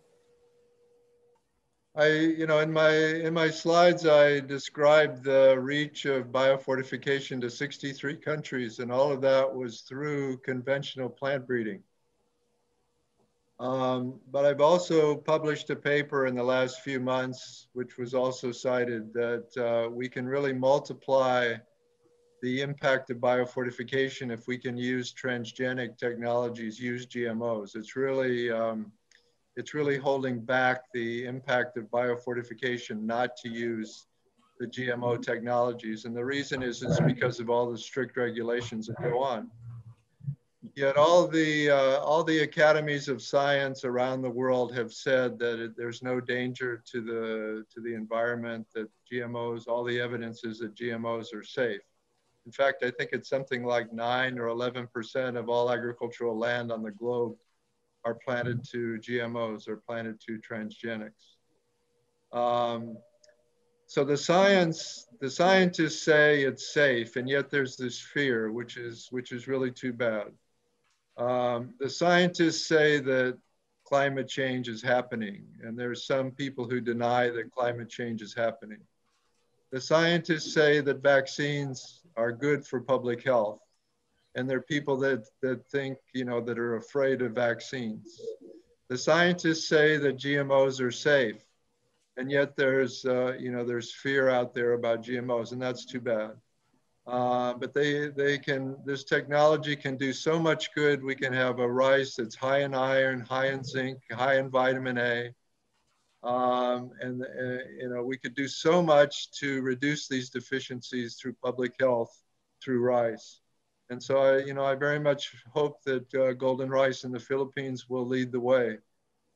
I, you know, in my in my slides, I described the reach of biofortification to 63 countries, and all of that was through conventional plant breeding. Um, but I've also published a paper in the last few months, which was also cited, that uh, we can really multiply the impact of biofortification if we can use transgenic technologies, use GMOs. It's really um, it's really holding back the impact of biofortification not to use the GMO technologies. And the reason is it's because of all the strict regulations that go on. Yet all the, uh, all the academies of science around the world have said that it, there's no danger to the, to the environment, that GMOs, all the evidence is that GMOs are safe. In fact, I think it's something like 9 or 11% of all agricultural land on the globe are planted to GMOs or planted to transgenics. Um, so the science, the scientists say it's safe, and yet there's this fear, which is which is really too bad. Um, the scientists say that climate change is happening, and there's some people who deny that climate change is happening. The scientists say that vaccines are good for public health, and there are people that, that think, you know, that are afraid of vaccines. The scientists say that GMOs are safe, and yet there's, uh, you know, there's fear out there about GMOs, and that's too bad. Uh, but they, they can, this technology can do so much good. We can have a rice that's high in iron, high in zinc, high in vitamin A. Um, and, uh, you know, we could do so much to reduce these deficiencies through public health through rice. And so I, you know, I very much hope that uh, golden rice in the Philippines will lead the way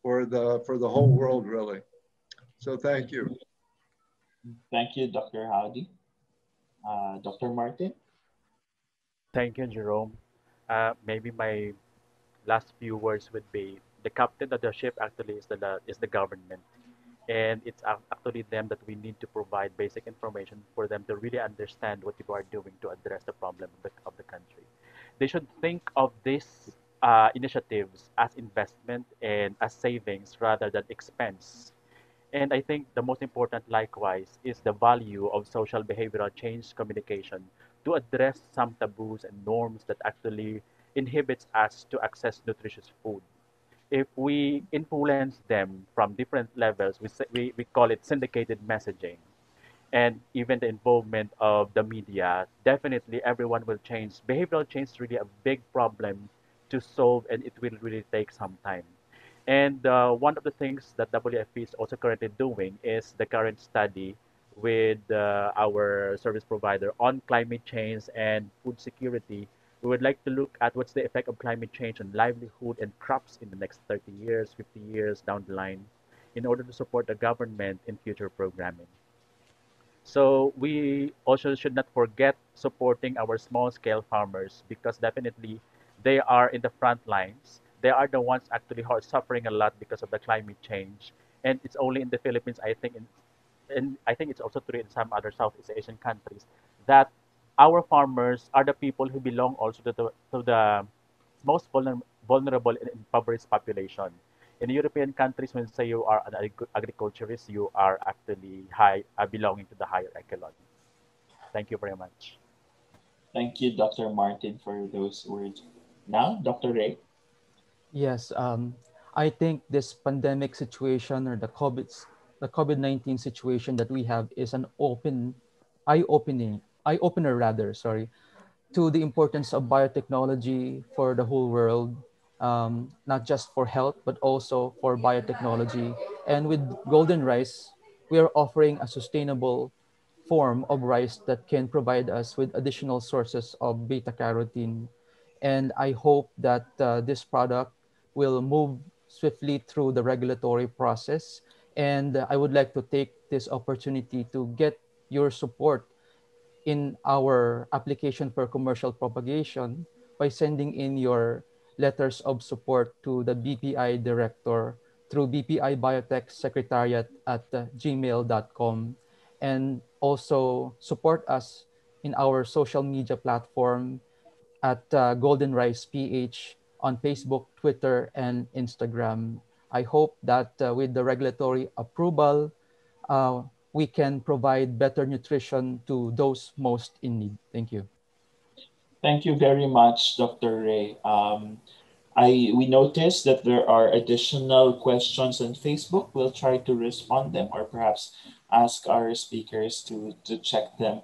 for the for the whole world, really. So thank you. Thank you, Dr. Howdy. Uh, Dr. Martin. Thank you, Jerome. Uh, maybe my last few words would be the captain of the ship actually is the is the government and it's actually them that we need to provide basic information for them to really understand what people are doing to address the problem of the, of the country. They should think of these uh, initiatives as investment and as savings rather than expense. And I think the most important, likewise, is the value of social behavioral change communication to address some taboos and norms that actually inhibits us to access nutritious food if we influence them from different levels, we, we, we call it syndicated messaging. And even the involvement of the media, definitely everyone will change. Behavioral change is really a big problem to solve, and it will really take some time. And uh, one of the things that WFP is also currently doing is the current study with uh, our service provider on climate change and food security we would like to look at what's the effect of climate change on livelihood and crops in the next 30 years, 50 years down the line in order to support the government in future programming. So we also should not forget supporting our small scale farmers because definitely they are in the front lines. They are the ones actually who are suffering a lot because of the climate change. And it's only in the Philippines, I think, in, and I think it's also true in some other Southeast Asian countries, that our farmers are the people who belong also to the, to the most vulnerable and impoverished population. In European countries, when say you are an agriculturist, you are actually high, uh, belonging to the higher echelon. Thank you very much. Thank you, Dr. Martin, for those words. Now, Dr. Rey. Yes, um, I think this pandemic situation or the COVID, the COVID-19 situation that we have is an open, eye-opening, eye-opener rather, sorry, to the importance of biotechnology for the whole world, um, not just for health, but also for biotechnology. And with Golden Rice, we are offering a sustainable form of rice that can provide us with additional sources of beta carotene. And I hope that uh, this product will move swiftly through the regulatory process. And I would like to take this opportunity to get your support in our application for commercial propagation by sending in your letters of support to the BPI director through BPI Biotech Secretariat at uh, gmail.com and also support us in our social media platform at uh, Golden Rice PH on Facebook, Twitter, and Instagram. I hope that uh, with the regulatory approval, uh, we can provide better nutrition to those most in need. Thank you. Thank you very much, Dr. Rey. Um, I we noticed that there are additional questions on Facebook. We'll try to respond them or perhaps ask our speakers to, to check them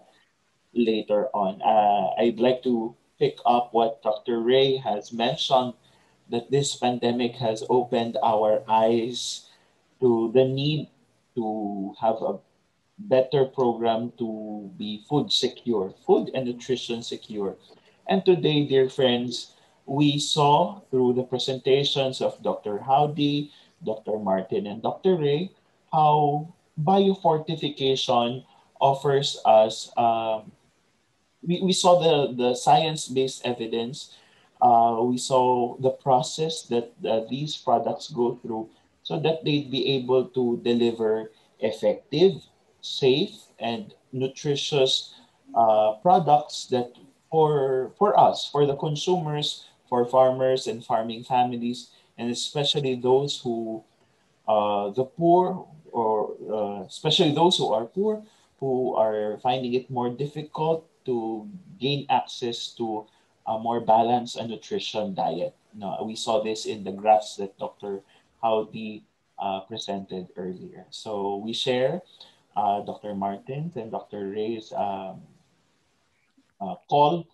later on. Uh, I'd like to pick up what Dr. Rey has mentioned that this pandemic has opened our eyes to the need to have a better program to be food secure, food and nutrition secure. And today, dear friends, we saw through the presentations of Dr. Howdy, Dr. Martin, and Dr. Rey how biofortification offers us, um, we, we saw the, the science-based evidence, uh, we saw the process that uh, these products go through so that they'd be able to deliver effective, safe, and nutritious uh, products that for, for us, for the consumers, for farmers and farming families, and especially those who, uh, the poor, or uh, especially those who are poor, who are finding it more difficult to gain access to a more balanced and nutrition diet. No, we saw this in the graphs that Dr. Howdy uh, presented earlier. So we share uh, Dr. Martin's and Dr. Rey's um, uh, call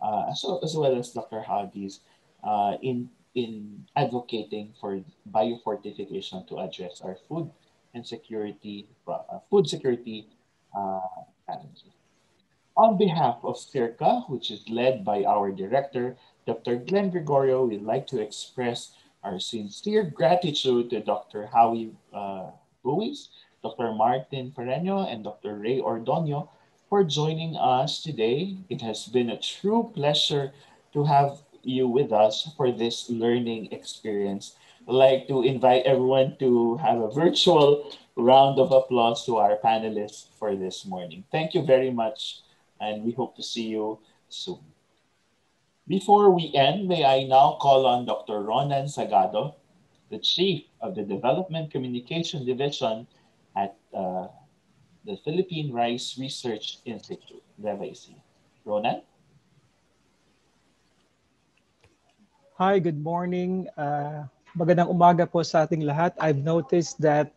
uh, as, well, as well as Dr. Howdy's uh, in, in advocating for biofortification to address our food and security, uh, food security uh, challenges. On behalf of SEARCA, which is led by our director, Dr. Glenn Gregorio, we'd like to express our sincere gratitude to Dr. Howdy uh, Bouis, Dr. Martin Parreno, and Dr. Rey Ordonio for joining us today. It has been a true pleasure to have you with us for this learning experience. I'd like to invite everyone to have a virtual round of applause to our panelists for this morning. Thank you very much, and we hope to see you soon. Before we end, may I now call on Dr. Ronan Zagado, the Chief of the Development Communication Division at uh, the Philippine Rice Research Institute, DEVIC. Ronan? Hi, good morning. Uh, magandang umaga po sa ating lahat. I've noticed that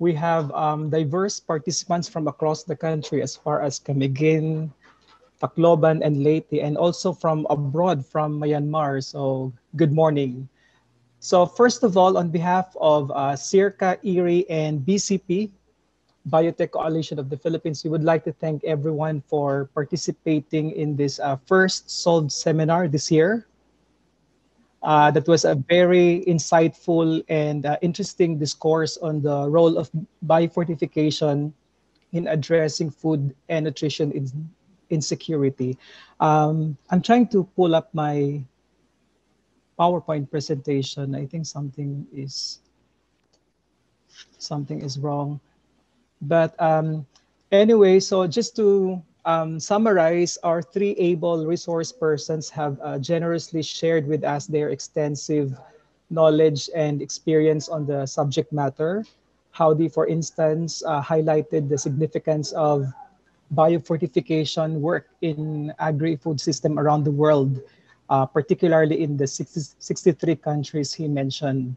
we have um, diverse participants from across the country as far as Camiguin, Tacloban, and Leyte, and also from abroad, from Myanmar. So good morning. So first of all, on behalf of uh, SEARCA, IRRI, and BCP, Biotech Coalition of the Philippines, we would like to thank everyone for participating in this uh, first SOLVE seminar this year. Uh, that was a very insightful and uh, interesting discourse on the role of biofortification in addressing food and nutrition in insecurity. Um, I'm trying to pull up my PowerPoint presentation. I think something is something is wrong. But um, anyway, so just to um, summarize, our three able resource persons have uh, generously shared with us their extensive knowledge and experience on the subject matter. Howdy, for instance, uh, highlighted the significance of biofortification work in agri-food system around the world, uh, particularly in the 60, 63 countries he mentioned.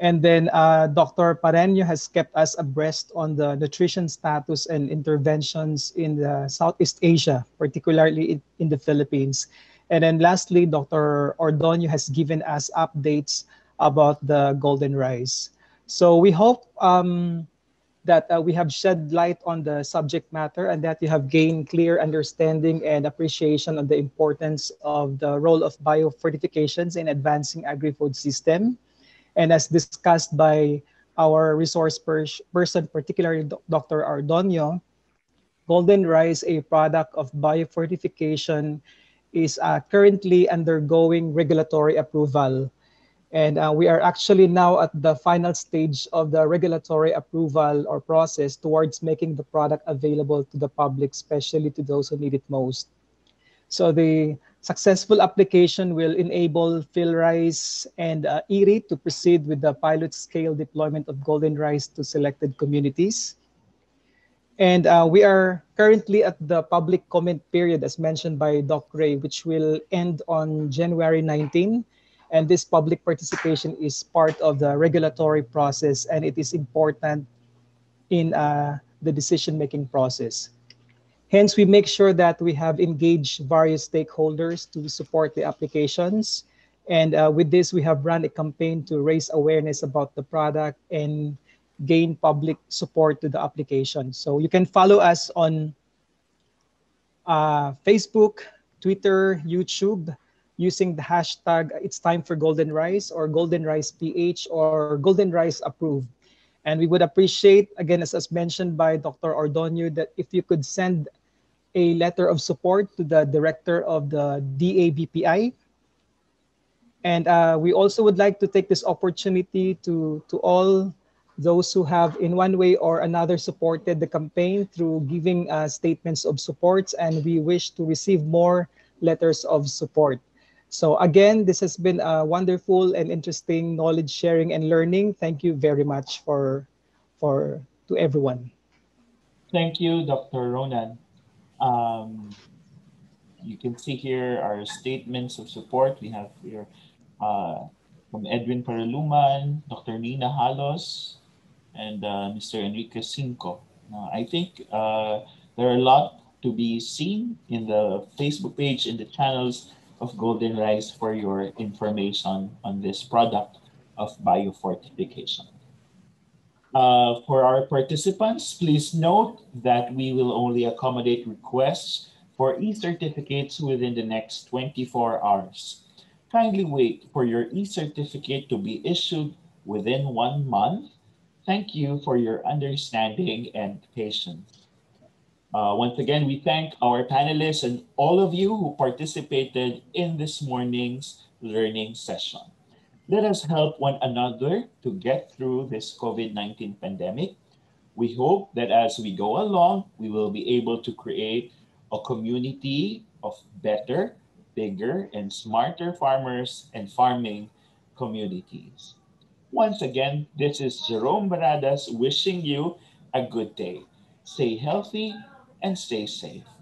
And then uh, Dr. Parreno has kept us abreast on the nutrition status and interventions in the Southeast Asia, particularly in, in the Philippines. And then lastly, Dr. Ordonio has given us updates about the golden rice. So we hope um, that uh, we have shed light on the subject matter and that you have gained clear understanding and appreciation of the importance of the role of biofortifications in advancing agri-food system. And as discussed by our resource pers person, particularly Dr. Ordonio, golden rice, a product of biofortification, is uh, currently undergoing regulatory approval and uh, we are actually now at the final stage of the regulatory approval or process towards making the product available to the public, especially to those who need it most. So the successful application will enable PhilRice and uh, IRRI to proceed with the pilot scale deployment of golden rice to selected communities. And uh, we are currently at the public comment period, as mentioned by Doc Rey, which will end on January 19 and this public participation is part of the regulatory process and it is important in uh, the decision-making process. Hence, we make sure that we have engaged various stakeholders to support the applications. And uh, with this, we have run a campaign to raise awareness about the product and gain public support to the application. So you can follow us on uh, Facebook, Twitter, YouTube, using the hashtag it's time for golden rice or golden rice ph or golden rice approved. And we would appreciate again as, as mentioned by dr ordonio that if you could send a letter of support to the director of the DA-BPI and uh, we also would like to take this opportunity to to all those who have in one way or another supported the campaign through giving uh, statements of supports. And we wish to receive more letters of support so again, this has been a wonderful and interesting knowledge sharing and learning. Thank you very much for, for to everyone. Thank you, Dr. Ronan. Um, you can see here our statements of support. We have here uh, from Edwin Paraluman, Dr. Nina Halos, and uh, Mr. Enrique Cinco. Uh, I think uh, there are a lot to be seen in the Facebook page, in the channels of golden rice for your information on this product of biofortification. Uh, for our participants, please note that we will only accommodate requests for e-certificates within the next 24 hours. Kindly wait for your e-certificate to be issued within one month. Thank you for your understanding and patience. Uh, once again, we thank our panelists and all of you who participated in this morning's learning session. Let us help one another to get through this COVID-19 pandemic. We hope that as we go along, we will be able to create a community of better, bigger, and smarter farmers and farming communities. Once again, this is Jerome Baradas wishing you a good day. Stay healthy and stay safe.